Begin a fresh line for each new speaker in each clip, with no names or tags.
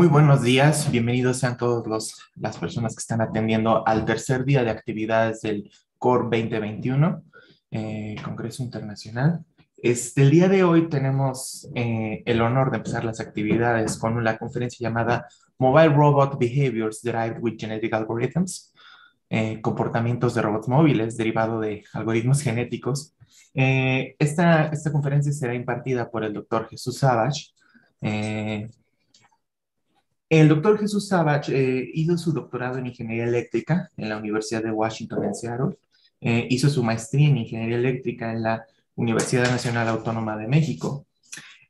Muy buenos días, bienvenidos sean todas las personas que están atendiendo al tercer día de actividades del CORE 2021, eh, Congreso Internacional. Este, el día de hoy tenemos eh, el honor de empezar las actividades con la conferencia llamada Mobile Robot Behaviors Derived with Genetic Algorithms, eh, comportamientos de robots móviles derivado de algoritmos genéticos. esta, esta conferencia será impartida por el doctor Jesús Savage, el doctor Jesús Savage eh, hizo su doctorado en ingeniería eléctrica en la Universidad de Washington en Seattle. Eh, hizo su maestría en ingeniería eléctrica en la Universidad Nacional Autónoma de México.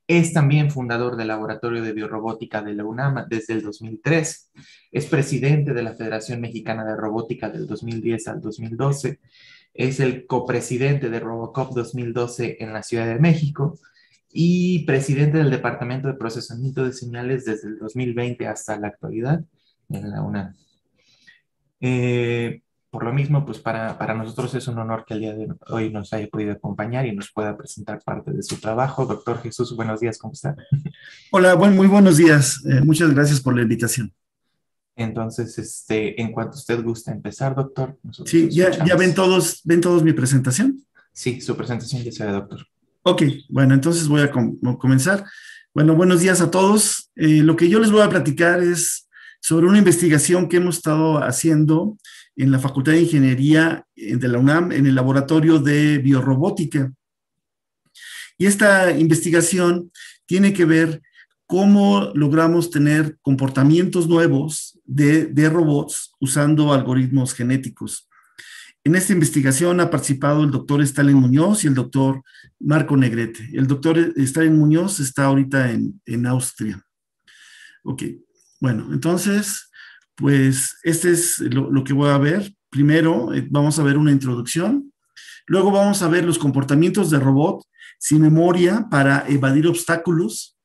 Es también fundador del Laboratorio de Biorrobótica de la UNAM desde el 2003. Es presidente de la Federación Mexicana de Robótica del 2010 al 2012. Es el copresidente de Robocop 2012 en la Ciudad de México y presidente del Departamento de Procesamiento de Señales desde el 2020 hasta la actualidad en la UNAM. Eh, por lo mismo, pues para, para, nosotros es un honor que el día de hoy nos haya podido acompañar y nos pueda presentar parte de su trabajo. Doctor Jesús, buenos días, ¿cómo está?
Hola, buen, muy buenos días. Eh, muchas gracias por la invitación.
Entonces, este, en cuanto usted gusta empezar, doctor.
Sí, ya, ya, ven todos, ven todos mi presentación.
Sí, su presentación ya se ve, doctor.
Ok, bueno, entonces voy a comenzar. Bueno, buenos días a todos. Eh, lo que yo les voy a platicar es sobre una investigación que hemos estado haciendo en la Facultad de Ingeniería eh, de la UNAM, en el laboratorio de biorrobótica. Y esta investigación tiene que ver cómo logramos tener comportamientos nuevos de, de robots usando algoritmos genéticos. En esta investigación ha participado el doctor Stalin Muñoz y el doctor Marco Negrete. El doctor Stalin Muñoz está ahorita en, Austria. Ok, bueno, entonces, pues este es lo, que voy a ver. Primero eh, vamos a ver una introducción. Luego vamos a ver los comportamientos de robot sin memoria para evadir obstáculos,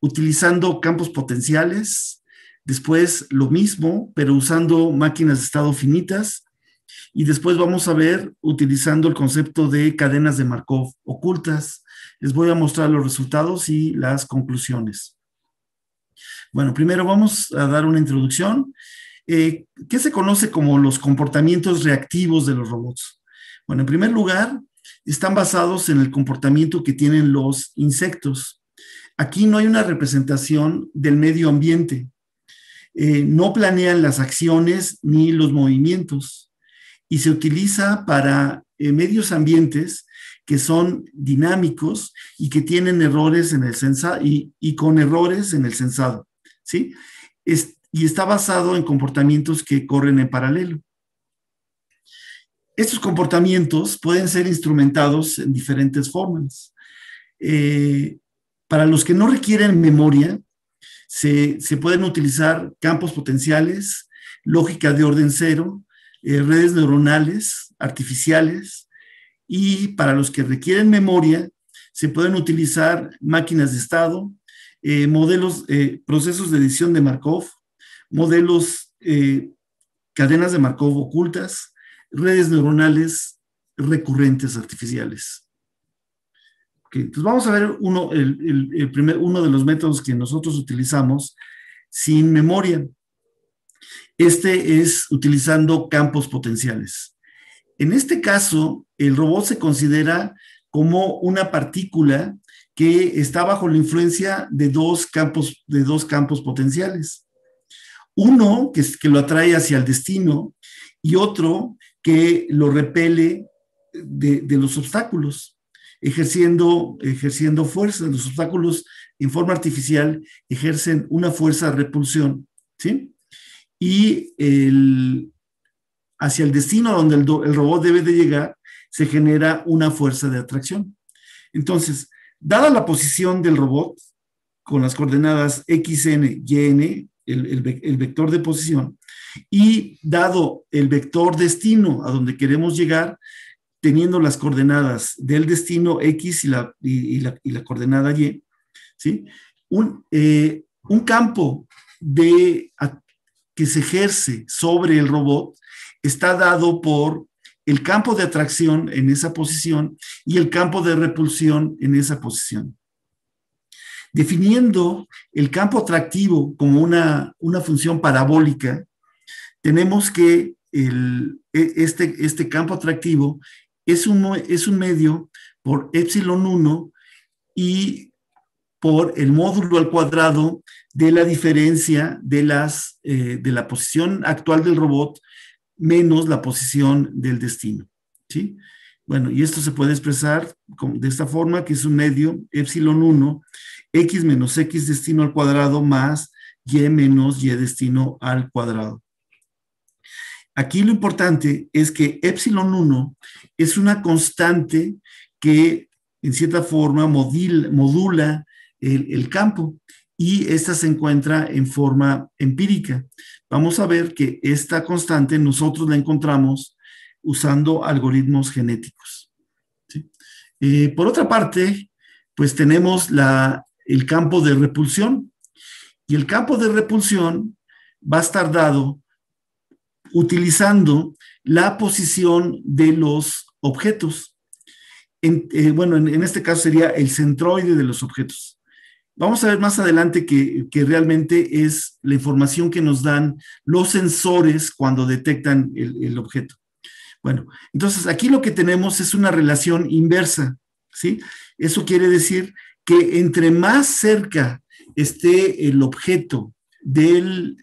utilizando campos potenciales. Después lo mismo, pero usando máquinas de estado finitas y después vamos a ver utilizando el concepto de cadenas de Markov ocultas. Les voy a mostrar los resultados y las conclusiones. Bueno, primero vamos a dar una introducción. Eh, ¿Qué se conoce como los comportamientos reactivos de los robots? Bueno, en primer lugar, están basados en el comportamiento que tienen los insectos. Aquí no hay una representación del medio ambiente. Eh, no planean las acciones ni los movimientos y se utiliza para eh, medios ambientes que son dinámicos y que tienen errores en el sensado y, con errores en el sensado, ¿sí? y está basado en comportamientos que corren en paralelo. Estos comportamientos pueden ser instrumentados en diferentes formas. Eh, para los que no requieren memoria, se, se pueden utilizar campos potenciales, lógica de orden cero, eh, redes neuronales artificiales y para los que requieren memoria se pueden utilizar máquinas de estado, eh, modelos, eh, procesos de edición de Markov, modelos, cadenas de Markov ocultas, redes neuronales recurrentes artificiales. entonces vamos a ver uno, el primer, uno de los métodos que nosotros utilizamos sin memoria. Este es utilizando campos potenciales. En este caso, el robot se considera como una partícula que está bajo la influencia de dos campos, de dos campos potenciales. Uno que, que lo atrae hacia el destino y otro que lo repele de, los obstáculos, ejerciendo, ejerciendo fuerza. Los obstáculos en forma artificial ejercen una fuerza de repulsión. ¿sí? Y el, hacia el destino donde el, el, robot debe de llegar, se genera una fuerza de atracción. Entonces, dada la posición del robot con las coordenadas xn, yn, el, el, el vector de posición, y dado el vector destino a donde queremos llegar, teniendo las coordenadas del destino x y la, y, y la coordenada y, ¿sí? un, eh, un campo de, que se ejerce sobre el robot está dado por el campo de atracción en esa posición y el campo de repulsión en esa posición. definiendo el campo atractivo como una, una función parabólica, tenemos que el, e, este, este campo atractivo es un, es un medio por epsilon 1 y por el módulo al cuadrado de la diferencia de, las, eh, de la posición actual del robot menos la posición del destino. ¿sí? Bueno, y esto se puede expresar de esta forma, que es un medio epsilon 1, x menos x destino al cuadrado más y menos y destino al cuadrado. Aquí lo importante es que epsilon 1 es una constante que en cierta forma modula el, campo y esta se encuentra en forma empírica. Vamos a ver que esta constante nosotros la encontramos usando algoritmos genéticos. Eh, por otra parte, pues tenemos la, el campo de repulsión y el campo de repulsión va a estar dado utilizando la posición de los objetos. Eh, bueno, en, este caso sería el centroide de los objetos. Vamos a ver más adelante que, realmente es la información que nos dan los sensores cuando detectan el, objeto. Bueno, entonces aquí lo que tenemos es una relación inversa, ¿sí? Eso quiere decir que entre más cerca esté el objeto del,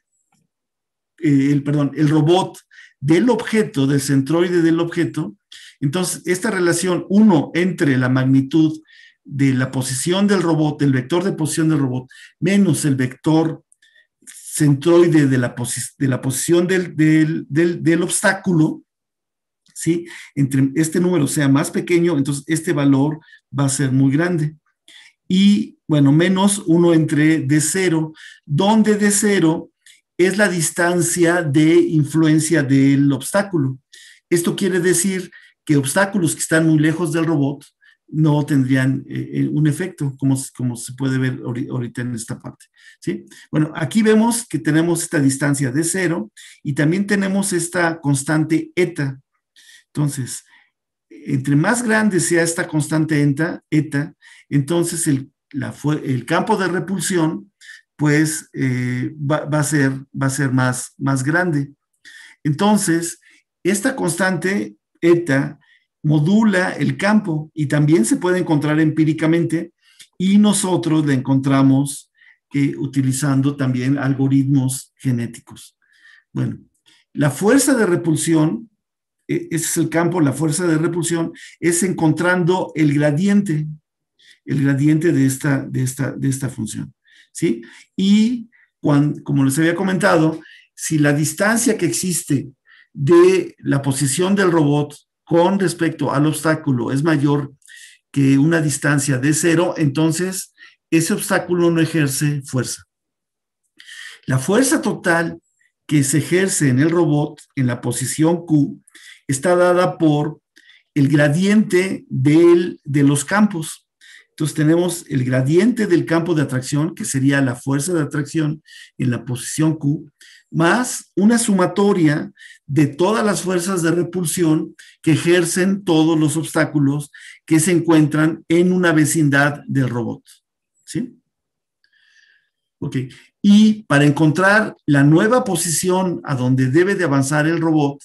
eh, el, perdón, el robot del objeto, del centroide del objeto, entonces esta relación, uno, entre la magnitud de la posición del robot, el vector de posición del robot, menos el vector centroide de la, de la posición del, del, obstáculo, ¿sí? Entre este número sea más pequeño, entonces este valor va a ser muy grande. Y bueno, menos uno entre d cero, donde d cero es la distancia de influencia del obstáculo. Esto quiere decir que obstáculos que están muy lejos del robot no tendrían eh, eh, un efecto, como, como se puede ver ahorita en esta parte. ¿sí? Bueno, aquí vemos que tenemos esta distancia de cero y también tenemos esta constante eta. Entonces, entre más grande sea esta constante eta, eta entonces el, el campo de repulsión pues eh, va, a ser, va a ser más, más grande. Entonces, esta constante eta modula el campo y también se puede encontrar empíricamente y nosotros la encontramos eh, utilizando también algoritmos genéticos. Bueno, la fuerza de repulsión, e, ese es el campo, la fuerza de repulsión es encontrando el gradiente, el gradiente de esta, de esta, de esta función. ¿sí? Y como les había comentado, si la distancia que existe de la posición del robot con respecto al obstáculo es mayor que una distancia de cero, entonces ese obstáculo no ejerce fuerza. La fuerza total que se ejerce en el robot en la posición Q está dada por el gradiente de los campos. Entonces tenemos el gradiente del campo de atracción, que sería la fuerza de atracción en la posición Q, más una sumatoria de todas las fuerzas de repulsión que ejercen todos los obstáculos que se encuentran en una vecindad del robot. ¿Sí? Ok. Y para encontrar la nueva posición a donde debe de avanzar el robot,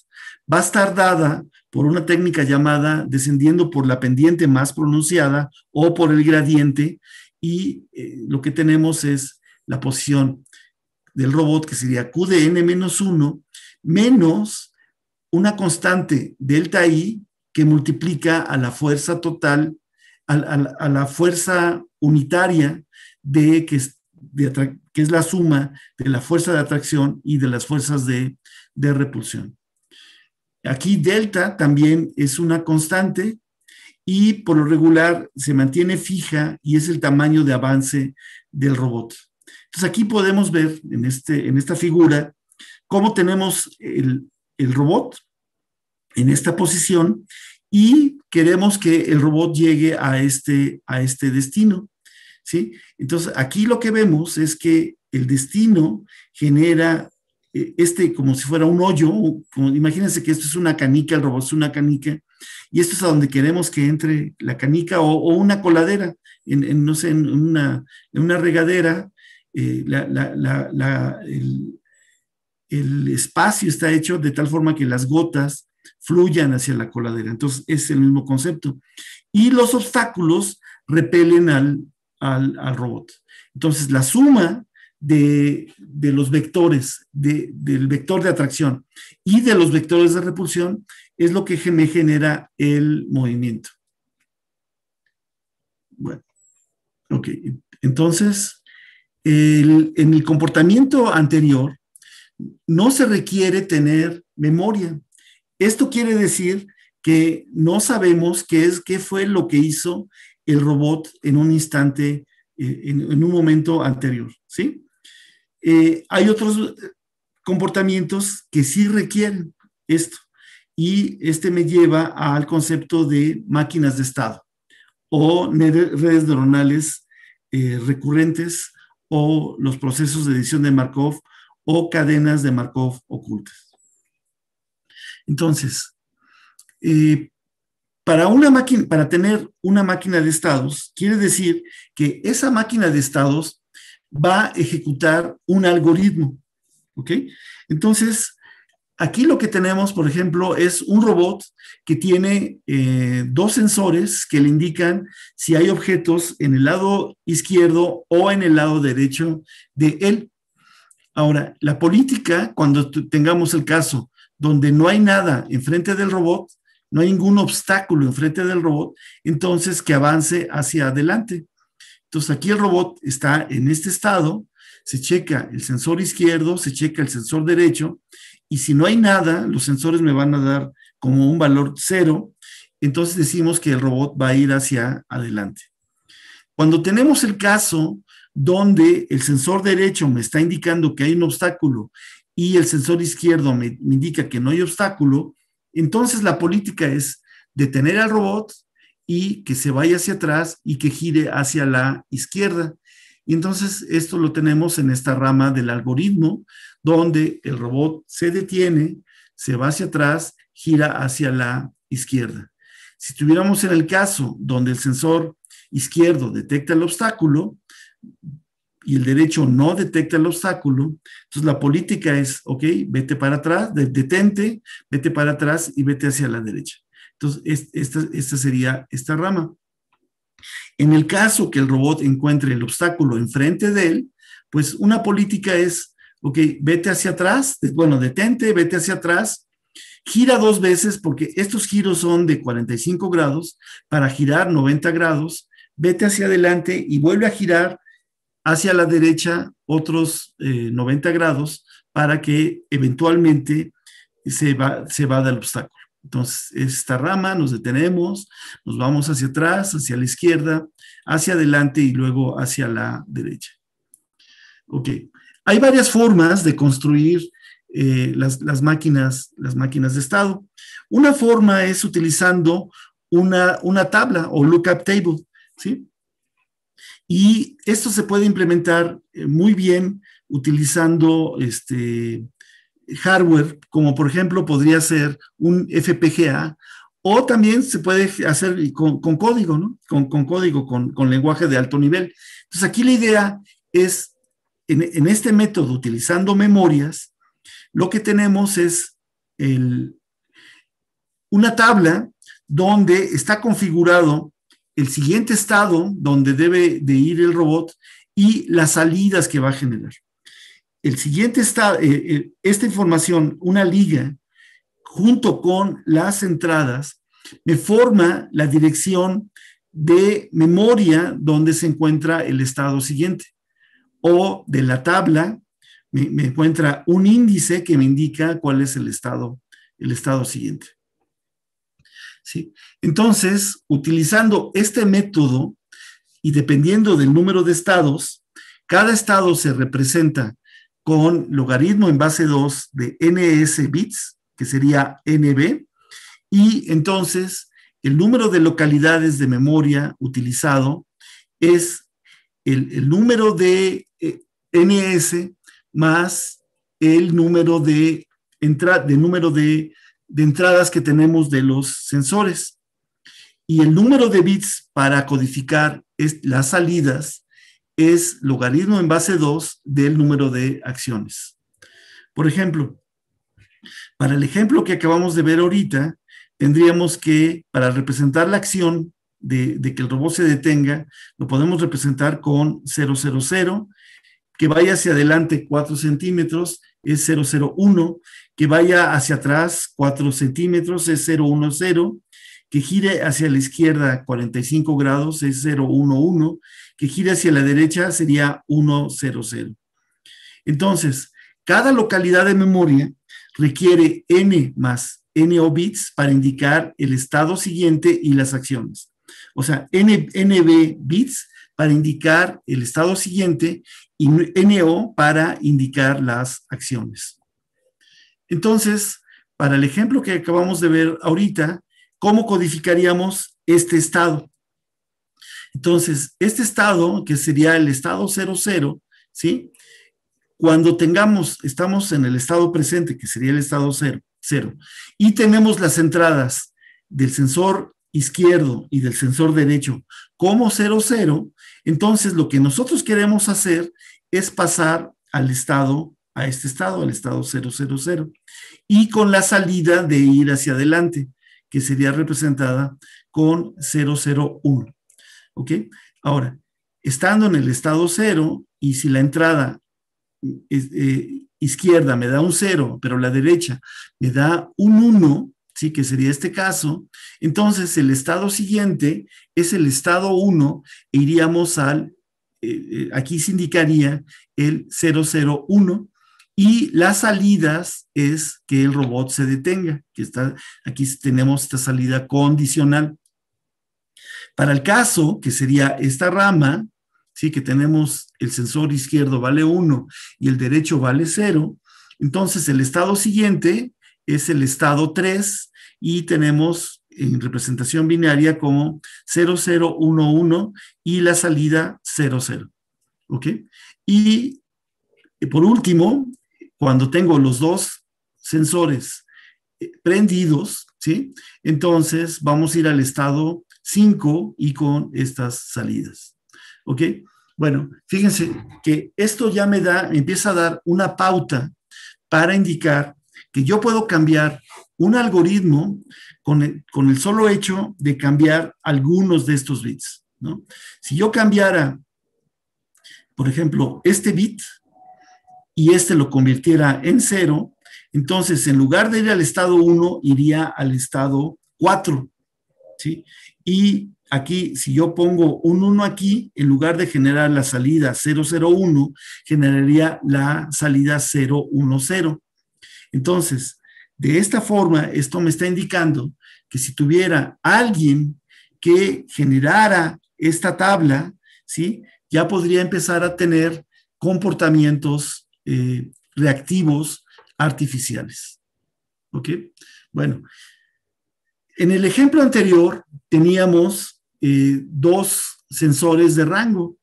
va a estar dada por una técnica llamada descendiendo por la pendiente más pronunciada o por el gradiente y eh, lo que tenemos es la posición del robot que sería Q de n menos 1 menos una constante delta i que multiplica a la fuerza total, a, la fuerza unitaria de que, es, que es la suma de la fuerza de atracción y de las fuerzas de repulsión. Aquí delta también es una constante y por lo regular se mantiene fija y es el tamaño de avance del robot. Entonces aquí podemos ver en, este, en esta figura cómo tenemos el, robot en esta posición y queremos que el robot llegue a este, a este destino. ¿sí? Entonces aquí lo que vemos es que el destino genera eh, este como si fuera un hoyo, imagínense que esto es una canica, el robot es una canica, y esto es a donde queremos que entre la canica o, una coladera, en, no sé, en una, en una regadera, eh, el, espacio está hecho de tal forma que las gotas fluyan hacia la coladera. Entonces, es el mismo concepto. Y los obstáculos repelen al, al, robot. Entonces, la suma de, los vectores, del vector de atracción y de los vectores de repulsión es lo que me genera el movimiento. Bueno, ok. Entonces, en el comportamiento anterior, no se requiere tener memoria. Esto quiere decir que no sabemos qué es, qué fue lo que hizo el robot en un instante, eh, en, un momento anterior, ¿sí? Eh, hay otros comportamientos que sí requieren esto. Y este me lleva al concepto de máquinas de estado o redes neuronales eh, recurrentes o los procesos de edición de Markov o cadenas de Markov ocultas. Entonces, eh, para, una máquina, para tener una máquina de estados, quiere decir que esa máquina de estados va a ejecutar un algoritmo. ¿Ok? Entonces, aquí lo que tenemos, por ejemplo, es un robot que tiene eh, dos sensores que le indican si hay objetos en el lado izquierdo o en el lado derecho de él. Ahora, la política, cuando tengamos el caso donde no hay nada enfrente del robot, no hay ningún obstáculo enfrente del robot, entonces que avance hacia adelante. Entonces aquí el robot está en este estado, se checa el sensor izquierdo, se checa el sensor derecho, y si no hay nada, los sensores me van a dar como un valor cero, entonces decimos que el robot va a ir hacia adelante. Cuando tenemos el caso donde el sensor derecho me está indicando que hay un obstáculo y el sensor izquierdo me, indica que no hay obstáculo, entonces la política es detener al robot y que se vaya hacia atrás y que gire hacia la izquierda. Y entonces esto lo tenemos en esta rama del algoritmo, donde el robot se detiene, se va hacia atrás, gira hacia la izquierda. Si estuviéramos en el caso donde el sensor izquierdo detecta el obstáculo, y el derecho no detecta el obstáculo, entonces la política es, ok, vete para atrás, detente, vete para atrás y vete hacia la derecha. Entonces, esta, esta sería esta rama. En el caso que el robot encuentre el obstáculo enfrente de él, pues una política es, ok, vete hacia atrás, bueno, detente, vete hacia atrás, gira dos veces porque estos giros son de 45 grados para girar 90 grados, vete hacia adelante y vuelve a girar hacia la derecha otros 90 eh, grados para que eventualmente se, va, se va del obstáculo. Entonces, esta rama nos detenemos, nos vamos hacia atrás, hacia la izquierda, hacia adelante y luego hacia la derecha. Ok. Hay varias formas de construir eh, las, máquinas, las máquinas de estado. Una forma es utilizando una, tabla o lookup table, ¿sí? Y esto se puede implementar eh, muy bien utilizando este hardware, como por ejemplo podría ser un FPGA, o también se puede hacer con, código, ¿no? Con, código, con, lenguaje de alto nivel. Entonces aquí la idea es, en, este método, utilizando memorias, lo que tenemos es una tabla donde está configurado el siguiente estado donde debe de ir el robot y las salidas que va a generar. El siguiente estado, eh, eh, esta información, una liga, junto con las entradas, me forma la dirección de memoria donde se encuentra el estado siguiente. O de la tabla, me, encuentra un índice que me indica cuál es el estado, el estado siguiente. Entonces, utilizando este método y dependiendo del número de estados, cada estado se representa con logaritmo en base 2 de ns bits, que sería nb, y entonces el número de localidades de memoria utilizado es el, número de eh, ns más el número de, entrada de número de de entradas que tenemos de los sensores. Y el número de bits para codificar las salidas es logaritmo en base 2 del número de acciones. Por ejemplo, para el ejemplo que acabamos de ver ahorita, tendríamos que, para representar la acción de, que el robot se detenga, lo podemos representar con 000, que vaya hacia adelante 4 centímetros es 001, que vaya hacia atrás 4 centímetros es 010, que gire hacia la izquierda 45 grados es 011, que gire hacia la derecha sería 100. Entonces, cada localidad de memoria requiere n más NO bits para indicar el estado siguiente y las acciones. O sea, NB bits para indicar el estado siguiente y NO para indicar las acciones. Entonces, para el ejemplo que acabamos de ver ahorita, ¿cómo codificaríamos este estado? Entonces, este estado, que sería el estado 00, ¿sí? Cuando tengamos, estamos en el estado presente, que sería el estado 0, 0, y tenemos las entradas del sensor izquierdo y del sensor derecho como 00, entonces lo que nosotros queremos hacer es pasar al estado, a este estado, al estado 000, y con la salida de ir hacia adelante, que sería representada con 001. ¿Ok? Ahora, estando en el estado 0, y si la entrada eh, izquierda me da un 0, pero la derecha me da un 1, ¿sí? que sería este caso, entonces el estado siguiente es el estado 1 e iríamos al, eh, eh, aquí se indicaría el 001 y las salidas es que el robot se detenga, que está, aquí tenemos esta salida condicional. Para el caso, que sería esta rama, ¿sí? que tenemos el sensor izquierdo vale 1 y el derecho vale 0, entonces el estado siguiente es el estado 3 y tenemos en representación binaria como 0011 y la salida 00. ¿Ok? Y por último, cuando tengo los dos sensores eh, prendidos, ¿sí? Entonces vamos a ir al estado 5 y con estas salidas. ¿Ok? Bueno, fíjense que esto ya me da, empieza a dar una pauta para indicar que yo puedo cambiar un algoritmo con el, con el solo hecho de cambiar algunos de estos bits. ¿no? Si yo cambiara, por ejemplo, este bit y este lo convirtiera en cero, entonces en lugar de ir al estado 1, iría al estado 4. ¿sí? Y aquí, si yo pongo un 1 aquí, en lugar de generar la salida 001, generaría la salida 010. Entonces, de esta forma, esto me está indicando que si tuviera alguien que generara esta tabla, ¿sí? Ya podría empezar a tener comportamientos eh, reactivos artificiales. ¿Ok? Bueno, en el ejemplo anterior teníamos eh, dos sensores de rango,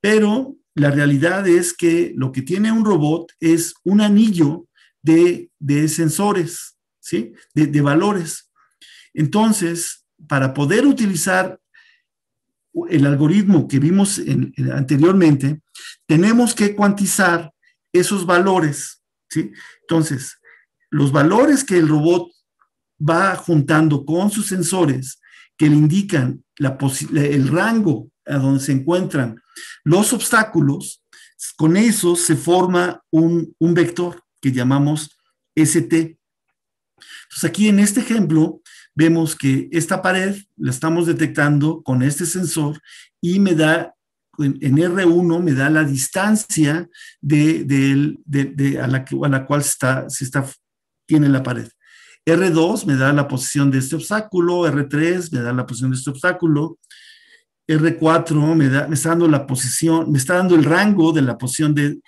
pero la realidad es que lo que tiene un robot es un anillo de, sensores, ¿sí? De, valores. Entonces, para poder utilizar el algoritmo que vimos anteriormente, tenemos que cuantizar esos valores, ¿sí? Entonces, los valores que el robot va juntando con sus sensores que le indican el rango a donde se encuentran los obstáculos, con eso se forma un, vector llamamos ST. Entonces aquí en este ejemplo vemos que esta pared la estamos detectando con este sensor y me da, en, R1 me da la distancia de, a, la, a, la, cual está, se está, tiene la pared. R2 me da la posición de este obstáculo, R3 me da la posición de este obstáculo, R4 me, está dando la posición, me está dando el rango de la posición de,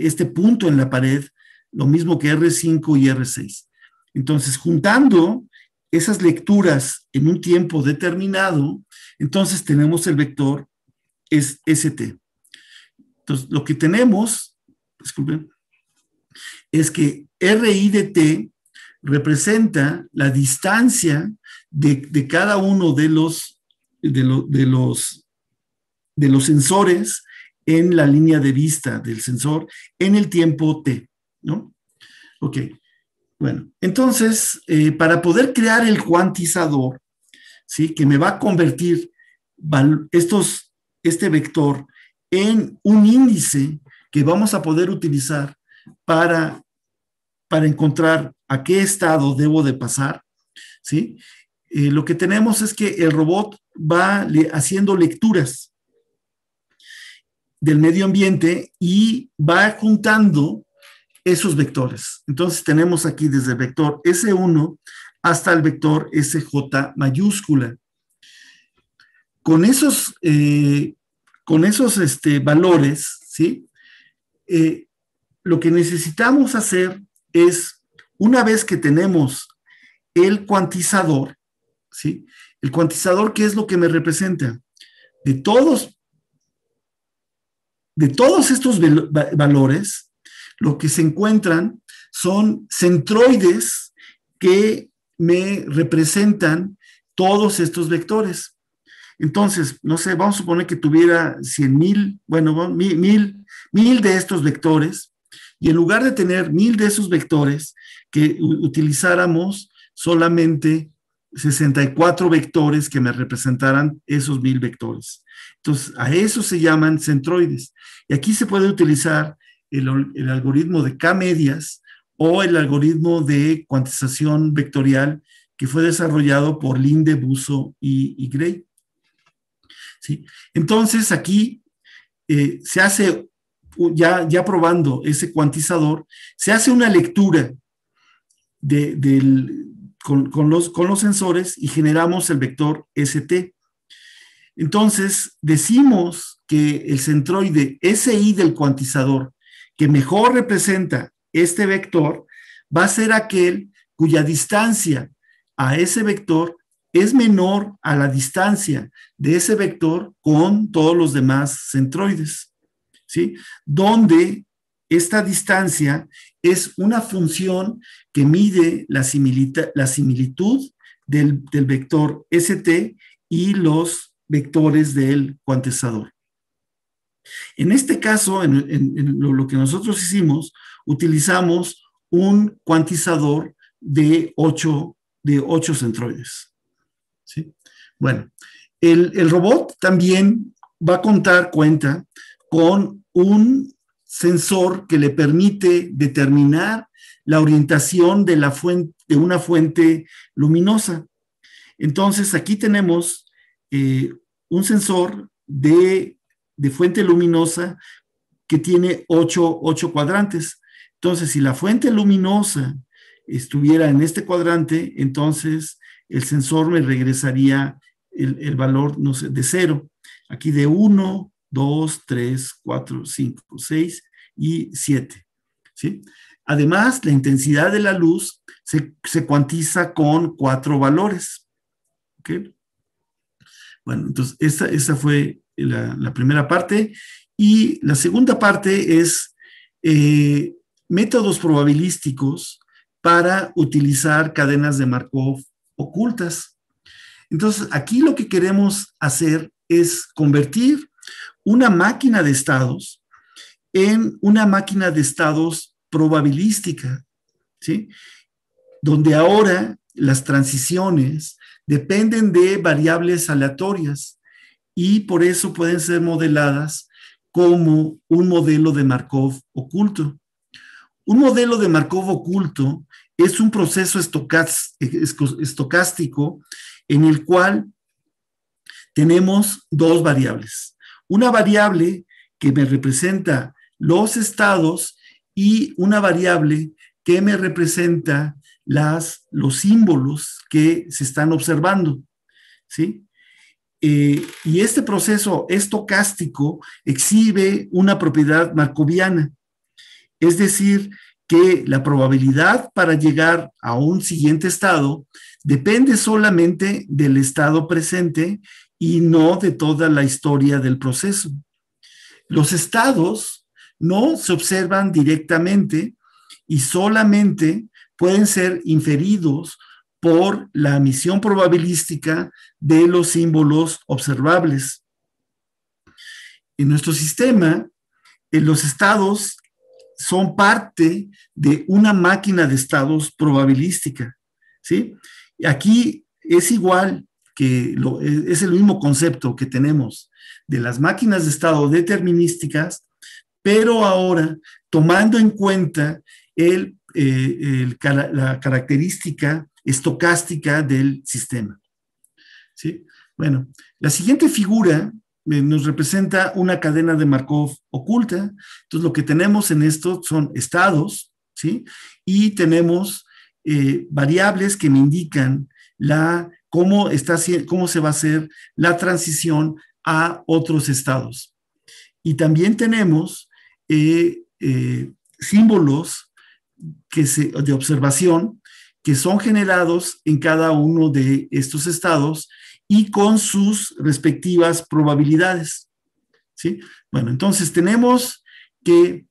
este punto en la pared, lo mismo que R5 y R6. Entonces, juntando esas lecturas en un tiempo determinado, entonces tenemos el vector es ST. Entonces, lo que tenemos, disculpen, es que RI de T representa la distancia de, cada uno de los, de, de, los, de los sensores en la línea de vista del sensor en el tiempo t, ¿no? Ok, bueno, entonces, eh, para poder crear el cuantizador, ¿sí? Que me va a convertir estos, este vector en un índice que vamos a poder utilizar para, para encontrar a qué estado debo de pasar, ¿sí? Eh, lo que tenemos es que el robot va haciendo lecturas del medio ambiente y va juntando esos vectores. Entonces tenemos aquí desde el vector S1 hasta el vector SJ mayúscula. Con esos, eh, con esos este, valores, ¿sí? Eh, lo que necesitamos hacer es una vez que tenemos el cuantizador, ¿sí? El cuantizador, ¿qué es lo que me representa? De todos, de todos estos valores, lo que se encuentran son centroides que me representan todos estos vectores. Entonces, no sé, vamos a suponer que tuviera 100 mil, bueno, mil, mil, mil de estos vectores, y en lugar de tener mil de esos vectores, que utilizáramos solamente 64 vectores que me representaran esos mil vectores. Entonces, a eso se llaman centroides. Y aquí se puede utilizar el, algoritmo de K-medias o el algoritmo de cuantización vectorial que fue desarrollado por Linde, Buso y, Gray. ¿Sí? Entonces, aquí eh, se hace, ya, ya probando ese cuantizador, se hace una lectura con, los, con los sensores y generamos el vector ST. Entonces, decimos que el centroide SI del cuantizador que mejor representa este vector va a ser aquel cuya distancia a ese vector es menor a la distancia de ese vector con todos los demás centroides, ¿sí? Donde esta distancia es una función que mide la, similitud del, vector ST y los vectores del cuantizador. En este caso, en, lo, que nosotros hicimos, utilizamos un cuantizador de 8 de centroides. ¿sí? Bueno, el, el robot también va a contar cuenta con un sensor que le permite determinar la orientación de, la fuente, de una fuente luminosa. Entonces, aquí tenemos eh, un sensor de, fuente luminosa que tiene ocho, cuadrantes. Entonces, si la fuente luminosa estuviera en este cuadrante, entonces el sensor me regresaría el, el valor, no sé, de cero. Aquí de uno, 2, 3, 4, 5, 6 y 7. ¿sí? Además, la intensidad de la luz se, cuantiza con cuatro valores. ¿okay? Bueno, entonces esa, fue la, primera parte. Y la segunda parte es eh, métodos probabilísticos para utilizar cadenas de Markov ocultas. Entonces, aquí lo que queremos hacer es convertir una máquina de estados en una máquina de estados probabilística, ¿sí? Donde ahora las transiciones dependen de variables aleatorias y por eso pueden ser modeladas como un modelo de Markov oculto. Un modelo de Markov oculto es un proceso estocástico en el cual tenemos dos variables. Una variable que me representa los estados y una variable que me representa las, los símbolos que se están observando. ¿sí? Eh, y este proceso estocástico exhibe una propiedad marcoviana, es decir, que la probabilidad para llegar a un siguiente estado depende solamente del estado presente y no de toda la historia del proceso. Los estados no se observan directamente y solamente pueden ser inferidos por la emisión probabilística de los símbolos observables. En nuestro sistema, los estados son parte de una máquina de estados probabilística, ¿sí? Aquí es igual que es el mismo concepto que tenemos de las máquinas de estado determinísticas, pero ahora tomando en cuenta el, eh, la característica estocástica del sistema. ¿Sí? Bueno, la siguiente figura eh, nos representa una cadena de Markov oculta. Entonces, lo que tenemos en esto son estados, ¿sí? Y tenemos eh, variables que me indican la, cómo, está, cómo se va a hacer la transición a otros estados. Y también tenemos eh, símbolos que se, de observación que son generados en cada uno de estos estados y con sus respectivas probabilidades. ¿sí? Bueno, entonces tenemos que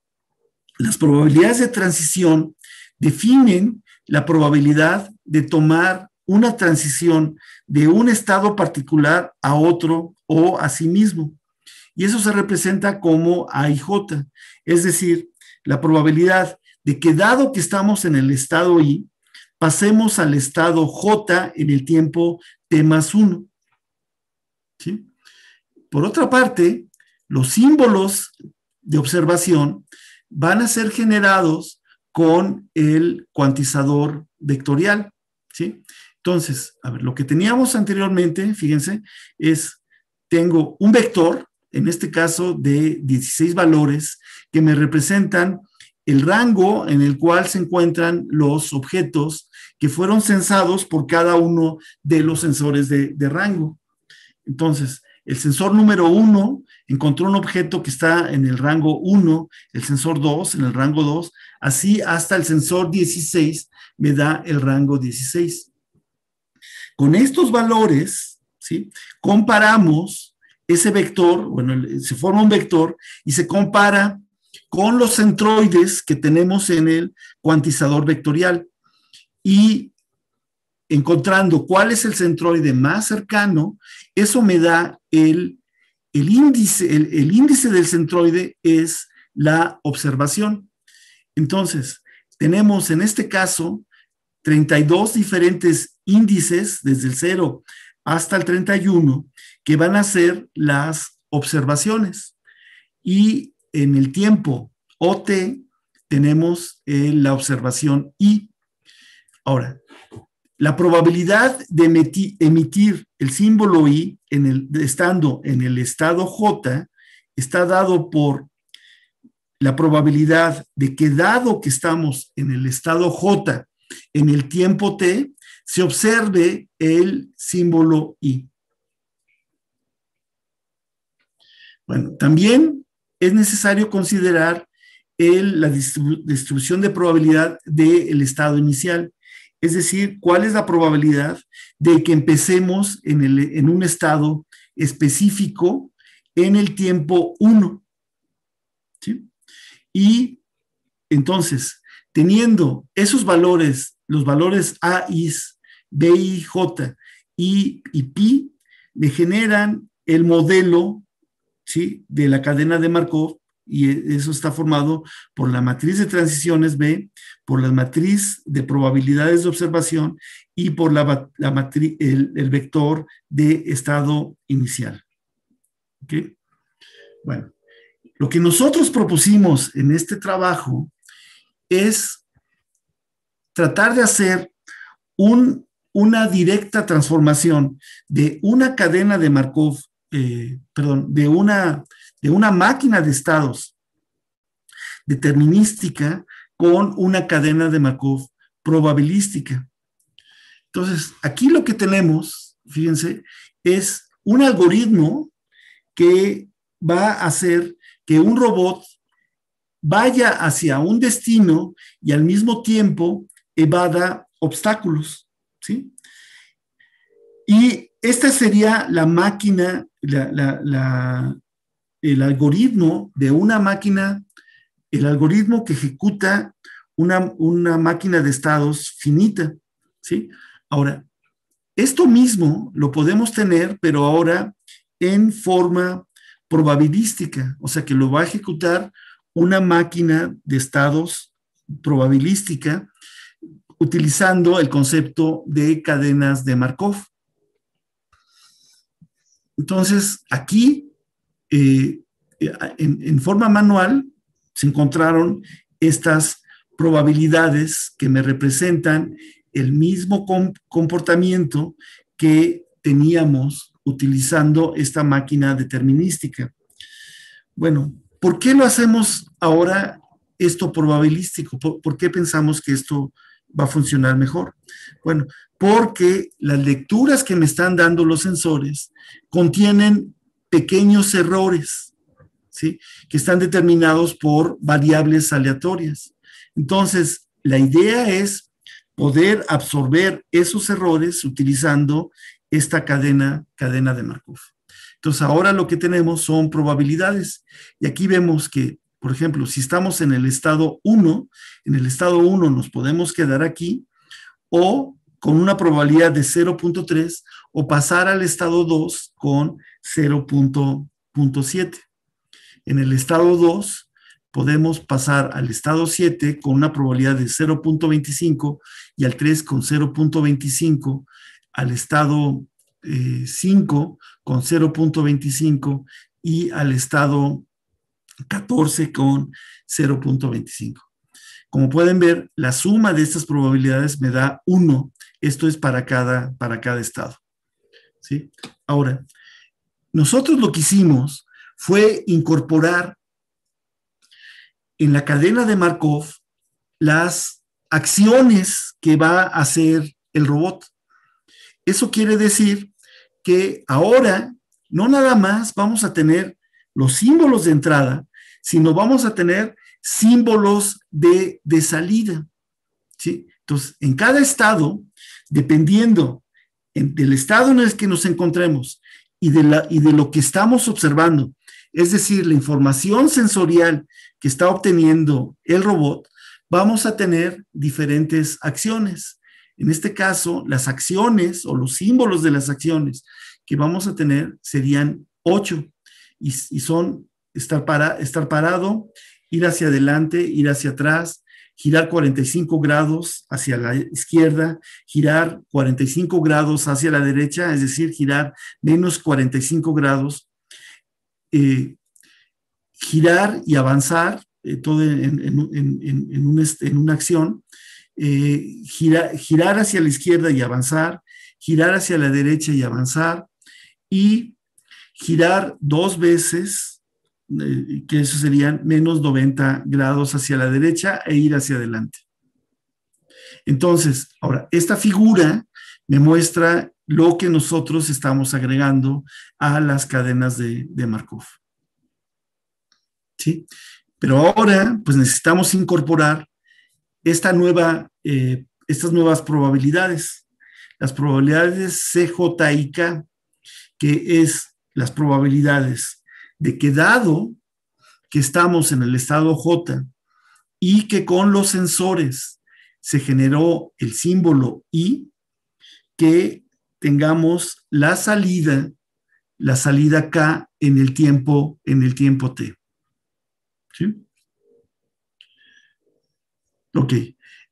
las probabilidades de transición definen la probabilidad de tomar una transición de un estado particular a otro o a sí mismo. Y eso se representa como A y J, es decir, la probabilidad de que dado que estamos en el estado I, pasemos al estado J en el tiempo T más 1. Por otra parte, los símbolos de observación van a ser generados con el cuantizador vectorial. ¿sí? Entonces, a ver, lo que teníamos anteriormente, fíjense, es, tengo un vector, en este caso de 16 valores, que me representan el rango en el cual se encuentran los objetos que fueron censados por cada uno de los sensores de, de rango. Entonces, el sensor número 1 encontró un objeto que está en el rango 1, el sensor 2 en el rango 2, así hasta el sensor 16 me da el rango 16. Con estos valores, ¿sí? Comparamos ese vector, bueno, se forma un vector y se compara con los centroides que tenemos en el cuantizador vectorial. Y encontrando cuál es el centroide más cercano, eso me da el, índice, el, índice del centroide es la observación. Entonces, tenemos en este caso 32 diferentes índices desde el 0 hasta el 31 que van a ser las observaciones. Y en el tiempo OT tenemos eh, la observación I. Ahora, la probabilidad de emitir, el símbolo I en el, estando en el estado J está dado por la probabilidad de que dado que estamos en el estado J en el tiempo T, se observe el símbolo I. Bueno, también es necesario considerar la distribución de probabilidad del estado inicial. Es decir, cuál es la probabilidad de que empecemos en, un estado específico en el tiempo 1. Y entonces, teniendo esos valores, los valores A, I, B, I, J y, y pi, me generan el modelo de la cadena de Markov y eso está formado por la matriz de transiciones B, por la matriz de probabilidades de observación y por la, matriz, el, vector de estado inicial. Bueno, lo que nosotros propusimos en este trabajo es tratar de hacer una directa transformación de una cadena de Markov, eh, perdón, de una de una máquina de estados determinística con una cadena de Markov probabilística. Entonces, aquí lo que tenemos, fíjense, es un algoritmo que va a hacer que un robot vaya hacia un destino y al mismo tiempo evada obstáculos, ¿sí? Y esta sería la máquina, la, el algoritmo de una máquina, el algoritmo que ejecuta una, una máquina de estados finita, ¿sí? Ahora, esto mismo lo podemos tener, pero ahora en forma probabilística, o sea que lo va a ejecutar una máquina de estados probabilística utilizando el concepto de cadenas de Markov. Entonces, aquí, eh, en, forma manual, se encontraron estas probabilidades que me representan el mismo comportamiento que teníamos utilizando esta máquina determinística. Bueno, ¿por qué lo hacemos ahora esto probabilístico? ¿Por, qué pensamos que esto va a funcionar mejor? Bueno, porque las lecturas que me están dando los sensores contienen pequeños errores, ¿sí? Que están determinados por variables aleatorias. Entonces, la idea es poder absorber esos errores utilizando esta cadena, cadena de Markov. Entonces, ahora lo que tenemos son probabilidades. Y aquí vemos que, por ejemplo, si estamos en el estado 1, en el estado 1 nos podemos quedar aquí o con una probabilidad de 0.3 o pasar al estado 2 con 0.7. En el estado 2 podemos pasar al estado 7 con una probabilidad de 0.25 y al 3 con 0.25 al estado 5 eh, con 0.25 y al estado 14 con 0.25. Como pueden ver, la suma de estas probabilidades me da 1. Esto es para cada, para cada estado. ¿Sí? Ahora, nosotros lo que hicimos fue incorporar en la cadena de Markov las acciones que va a hacer el robot. Eso quiere decir que ahora no nada más vamos a tener los símbolos de entrada, sino vamos a tener símbolos de, salida. ¿sí? Entonces, en cada estado, dependiendo del estado en el que nos encontremos y de, la, y de lo que estamos observando, es decir, la información sensorial que está obteniendo el robot, vamos a tener diferentes acciones. En este caso, las acciones o los símbolos de las acciones que vamos a tener serían ocho y, son estar, para, estar parado, ir hacia adelante, ir hacia atrás, girar 45 grados hacia la izquierda, girar 45 grados hacia la derecha, es decir, girar menos 45 grados, eh, girar y avanzar, eh, todo en, en, una acción, eh, girar hacia la izquierda y avanzar, girar hacia la derecha y avanzar, y girar dos veces, eh, que eso serían menos 90 grados hacia la derecha e ir hacia adelante. Entonces, ahora, esta figura me muestra lo que nosotros estamos agregando a las cadenas de, de Markov. ¿Sí? Pero ahora, pues necesitamos incorporar esta nueva, eh, estas nuevas probabilidades. Las probabilidades CJ que es las probabilidades de que dado que estamos en el estado J y que con los sensores se generó el símbolo I, que tengamos la salida, la salida K en el tiempo, en el tiempo T. ¿Sí? Ok,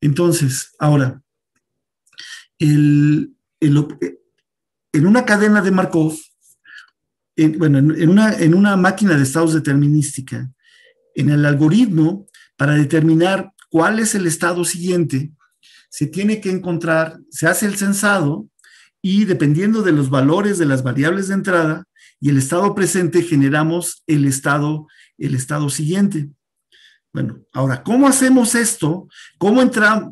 entonces, ahora, en una cadena de Markov, bueno, en una, en una máquina de estados determinística, en el algoritmo, para determinar cuál es el estado siguiente, se tiene que encontrar, se hace el censado y dependiendo de los valores de las variables de entrada y el estado presente, generamos el estado, el estado siguiente. Bueno, ahora, ¿cómo hacemos esto? ¿Cómo,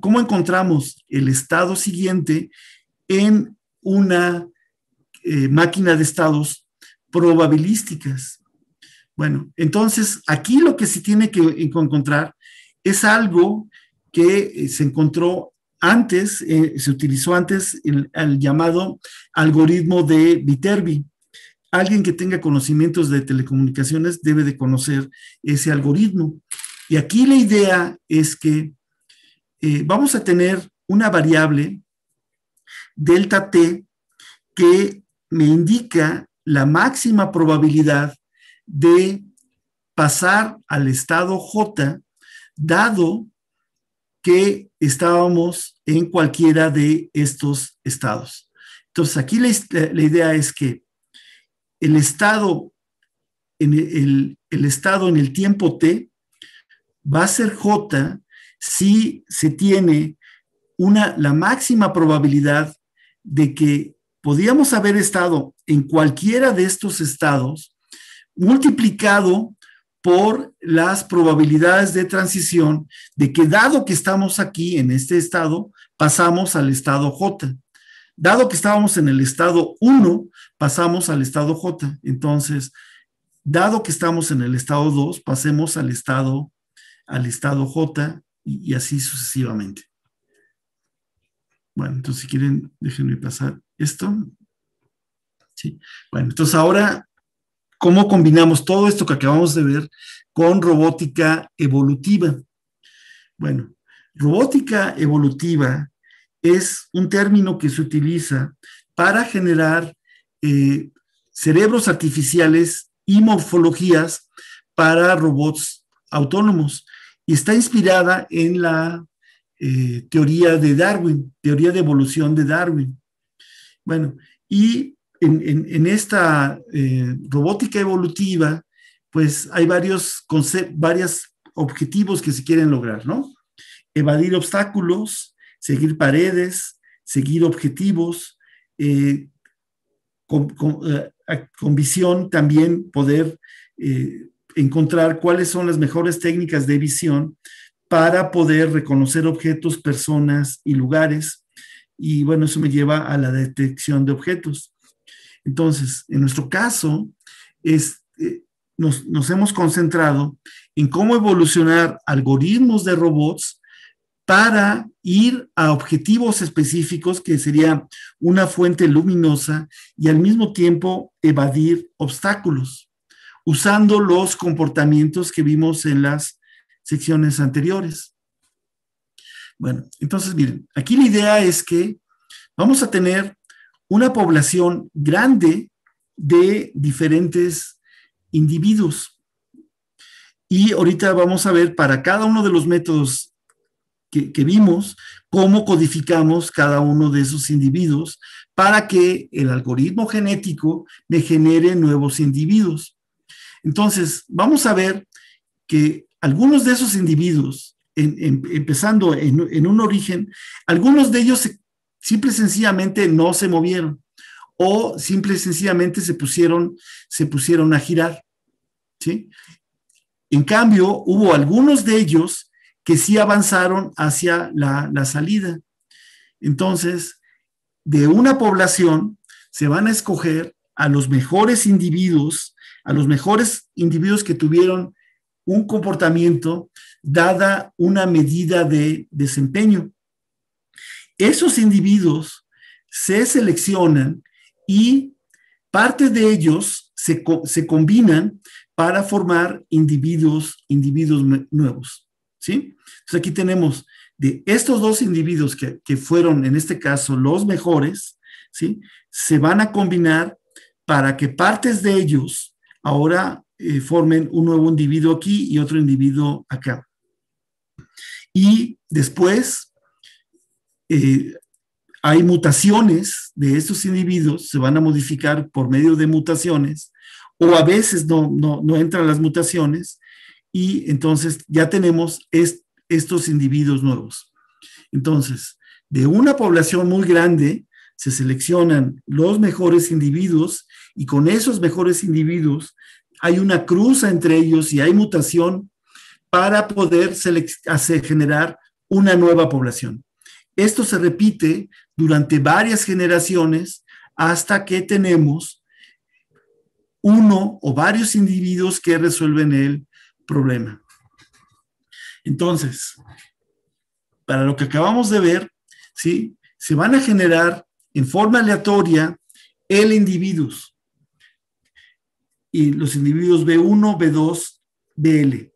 ¿Cómo encontramos el estado siguiente en una eh, máquina de estados probabilísticas? Bueno, entonces aquí lo que se tiene que encontrar es algo que eh, se encontró antes, eh, se utilizó antes el, el, llamado algoritmo de Viterbi. Alguien que tenga conocimientos de telecomunicaciones debe de conocer ese algoritmo. Y aquí la idea es que eh, vamos a tener una variable delta t que me indica la máxima probabilidad de pasar al estado J, dado que estábamos en cualquiera de estos estados. Entonces, aquí la, idea es que el estado en el, el, estado en el tiempo t va a ser j si se tiene una, la máxima probabilidad de que podíamos haber estado en cualquiera de estos estados multiplicado por las probabilidades de transición de que dado que estamos aquí en este estado, pasamos al estado J. Dado que estábamos en el estado 1, pasamos al estado J. Entonces, dado que estamos en el estado 2, pasemos al estado, al estado J y, así sucesivamente. Bueno, entonces si quieren, déjenme pasar esto. Sí. Bueno, entonces ahora cómo combinamos todo esto que acabamos de ver con robótica evolutiva. Bueno, robótica evolutiva es un término que se utiliza para generar eh, cerebros artificiales y morfologías para robots autónomos y está inspirada en la eh, teoría de Darwin, teoría de evolución de Darwin. Bueno, y en, esta eh, robótica evolutiva, pues hay varios, objetivos que se quieren lograr, ¿no? Evadir obstáculos, seguir paredes, seguir objetivos, eh, con, visión también poder encontrar cuáles son las mejores técnicas de visión para poder reconocer objetos, personas y lugares. Y bueno, eso me lleva a la detección de objetos. Entonces, en nuestro caso, es, eh, nos, hemos concentrado en cómo evolucionar algoritmos de robots para ir a objetivos específicos, que sería una fuente luminosa, y al mismo tiempo evadir obstáculos, usando los comportamientos que vimos en las secciones anteriores. Bueno, entonces miren, aquí la idea es que vamos a tener una población grande de diferentes individuos. Y ahorita vamos a ver para cada uno de los métodos que, vimos, cómo codificamos cada uno de esos individuos para que el algoritmo genético me genere nuevos individuos. Entonces, vamos a ver que algunos de esos individuos, empezando en, un origen, algunos de ellos simple y sencillamente no se movieron o simple y sencillamente se pusieron, se pusieron a girar. ¿sí? En cambio, hubo algunos de ellos que sí avanzaron hacia la, la salida. Entonces, de una población se van a escoger a los mejores individuos, a los mejores individuos que tuvieron un comportamiento dada una medida de desempeño esos individuos se seleccionan y parte de ellos se, combinan para formar individuos, individuos nuevos. ¿sí? Entonces aquí tenemos de estos dos individuos que, fueron, en este caso, los mejores, ¿sí? se van a combinar para que partes de ellos ahora eh, formen un nuevo individuo aquí y otro individuo acá. Y después eh, hay mutaciones de estos individuos, se van a modificar por medio de mutaciones, o a veces no, no, entran las mutaciones, y entonces ya tenemos estos individuos nuevos. Entonces, de una población muy grande, se seleccionan los mejores individuos y con esos mejores individuos hay una cruza entre ellos y hay mutación para poder generar una nueva población. Esto se repite durante varias generaciones hasta que tenemos uno o varios individuos que resuelven el problema. Entonces, para lo que acabamos de ver, ¿sí? se van a generar en forma aleatoria el individuos. Y los individuos B1, B2, BL,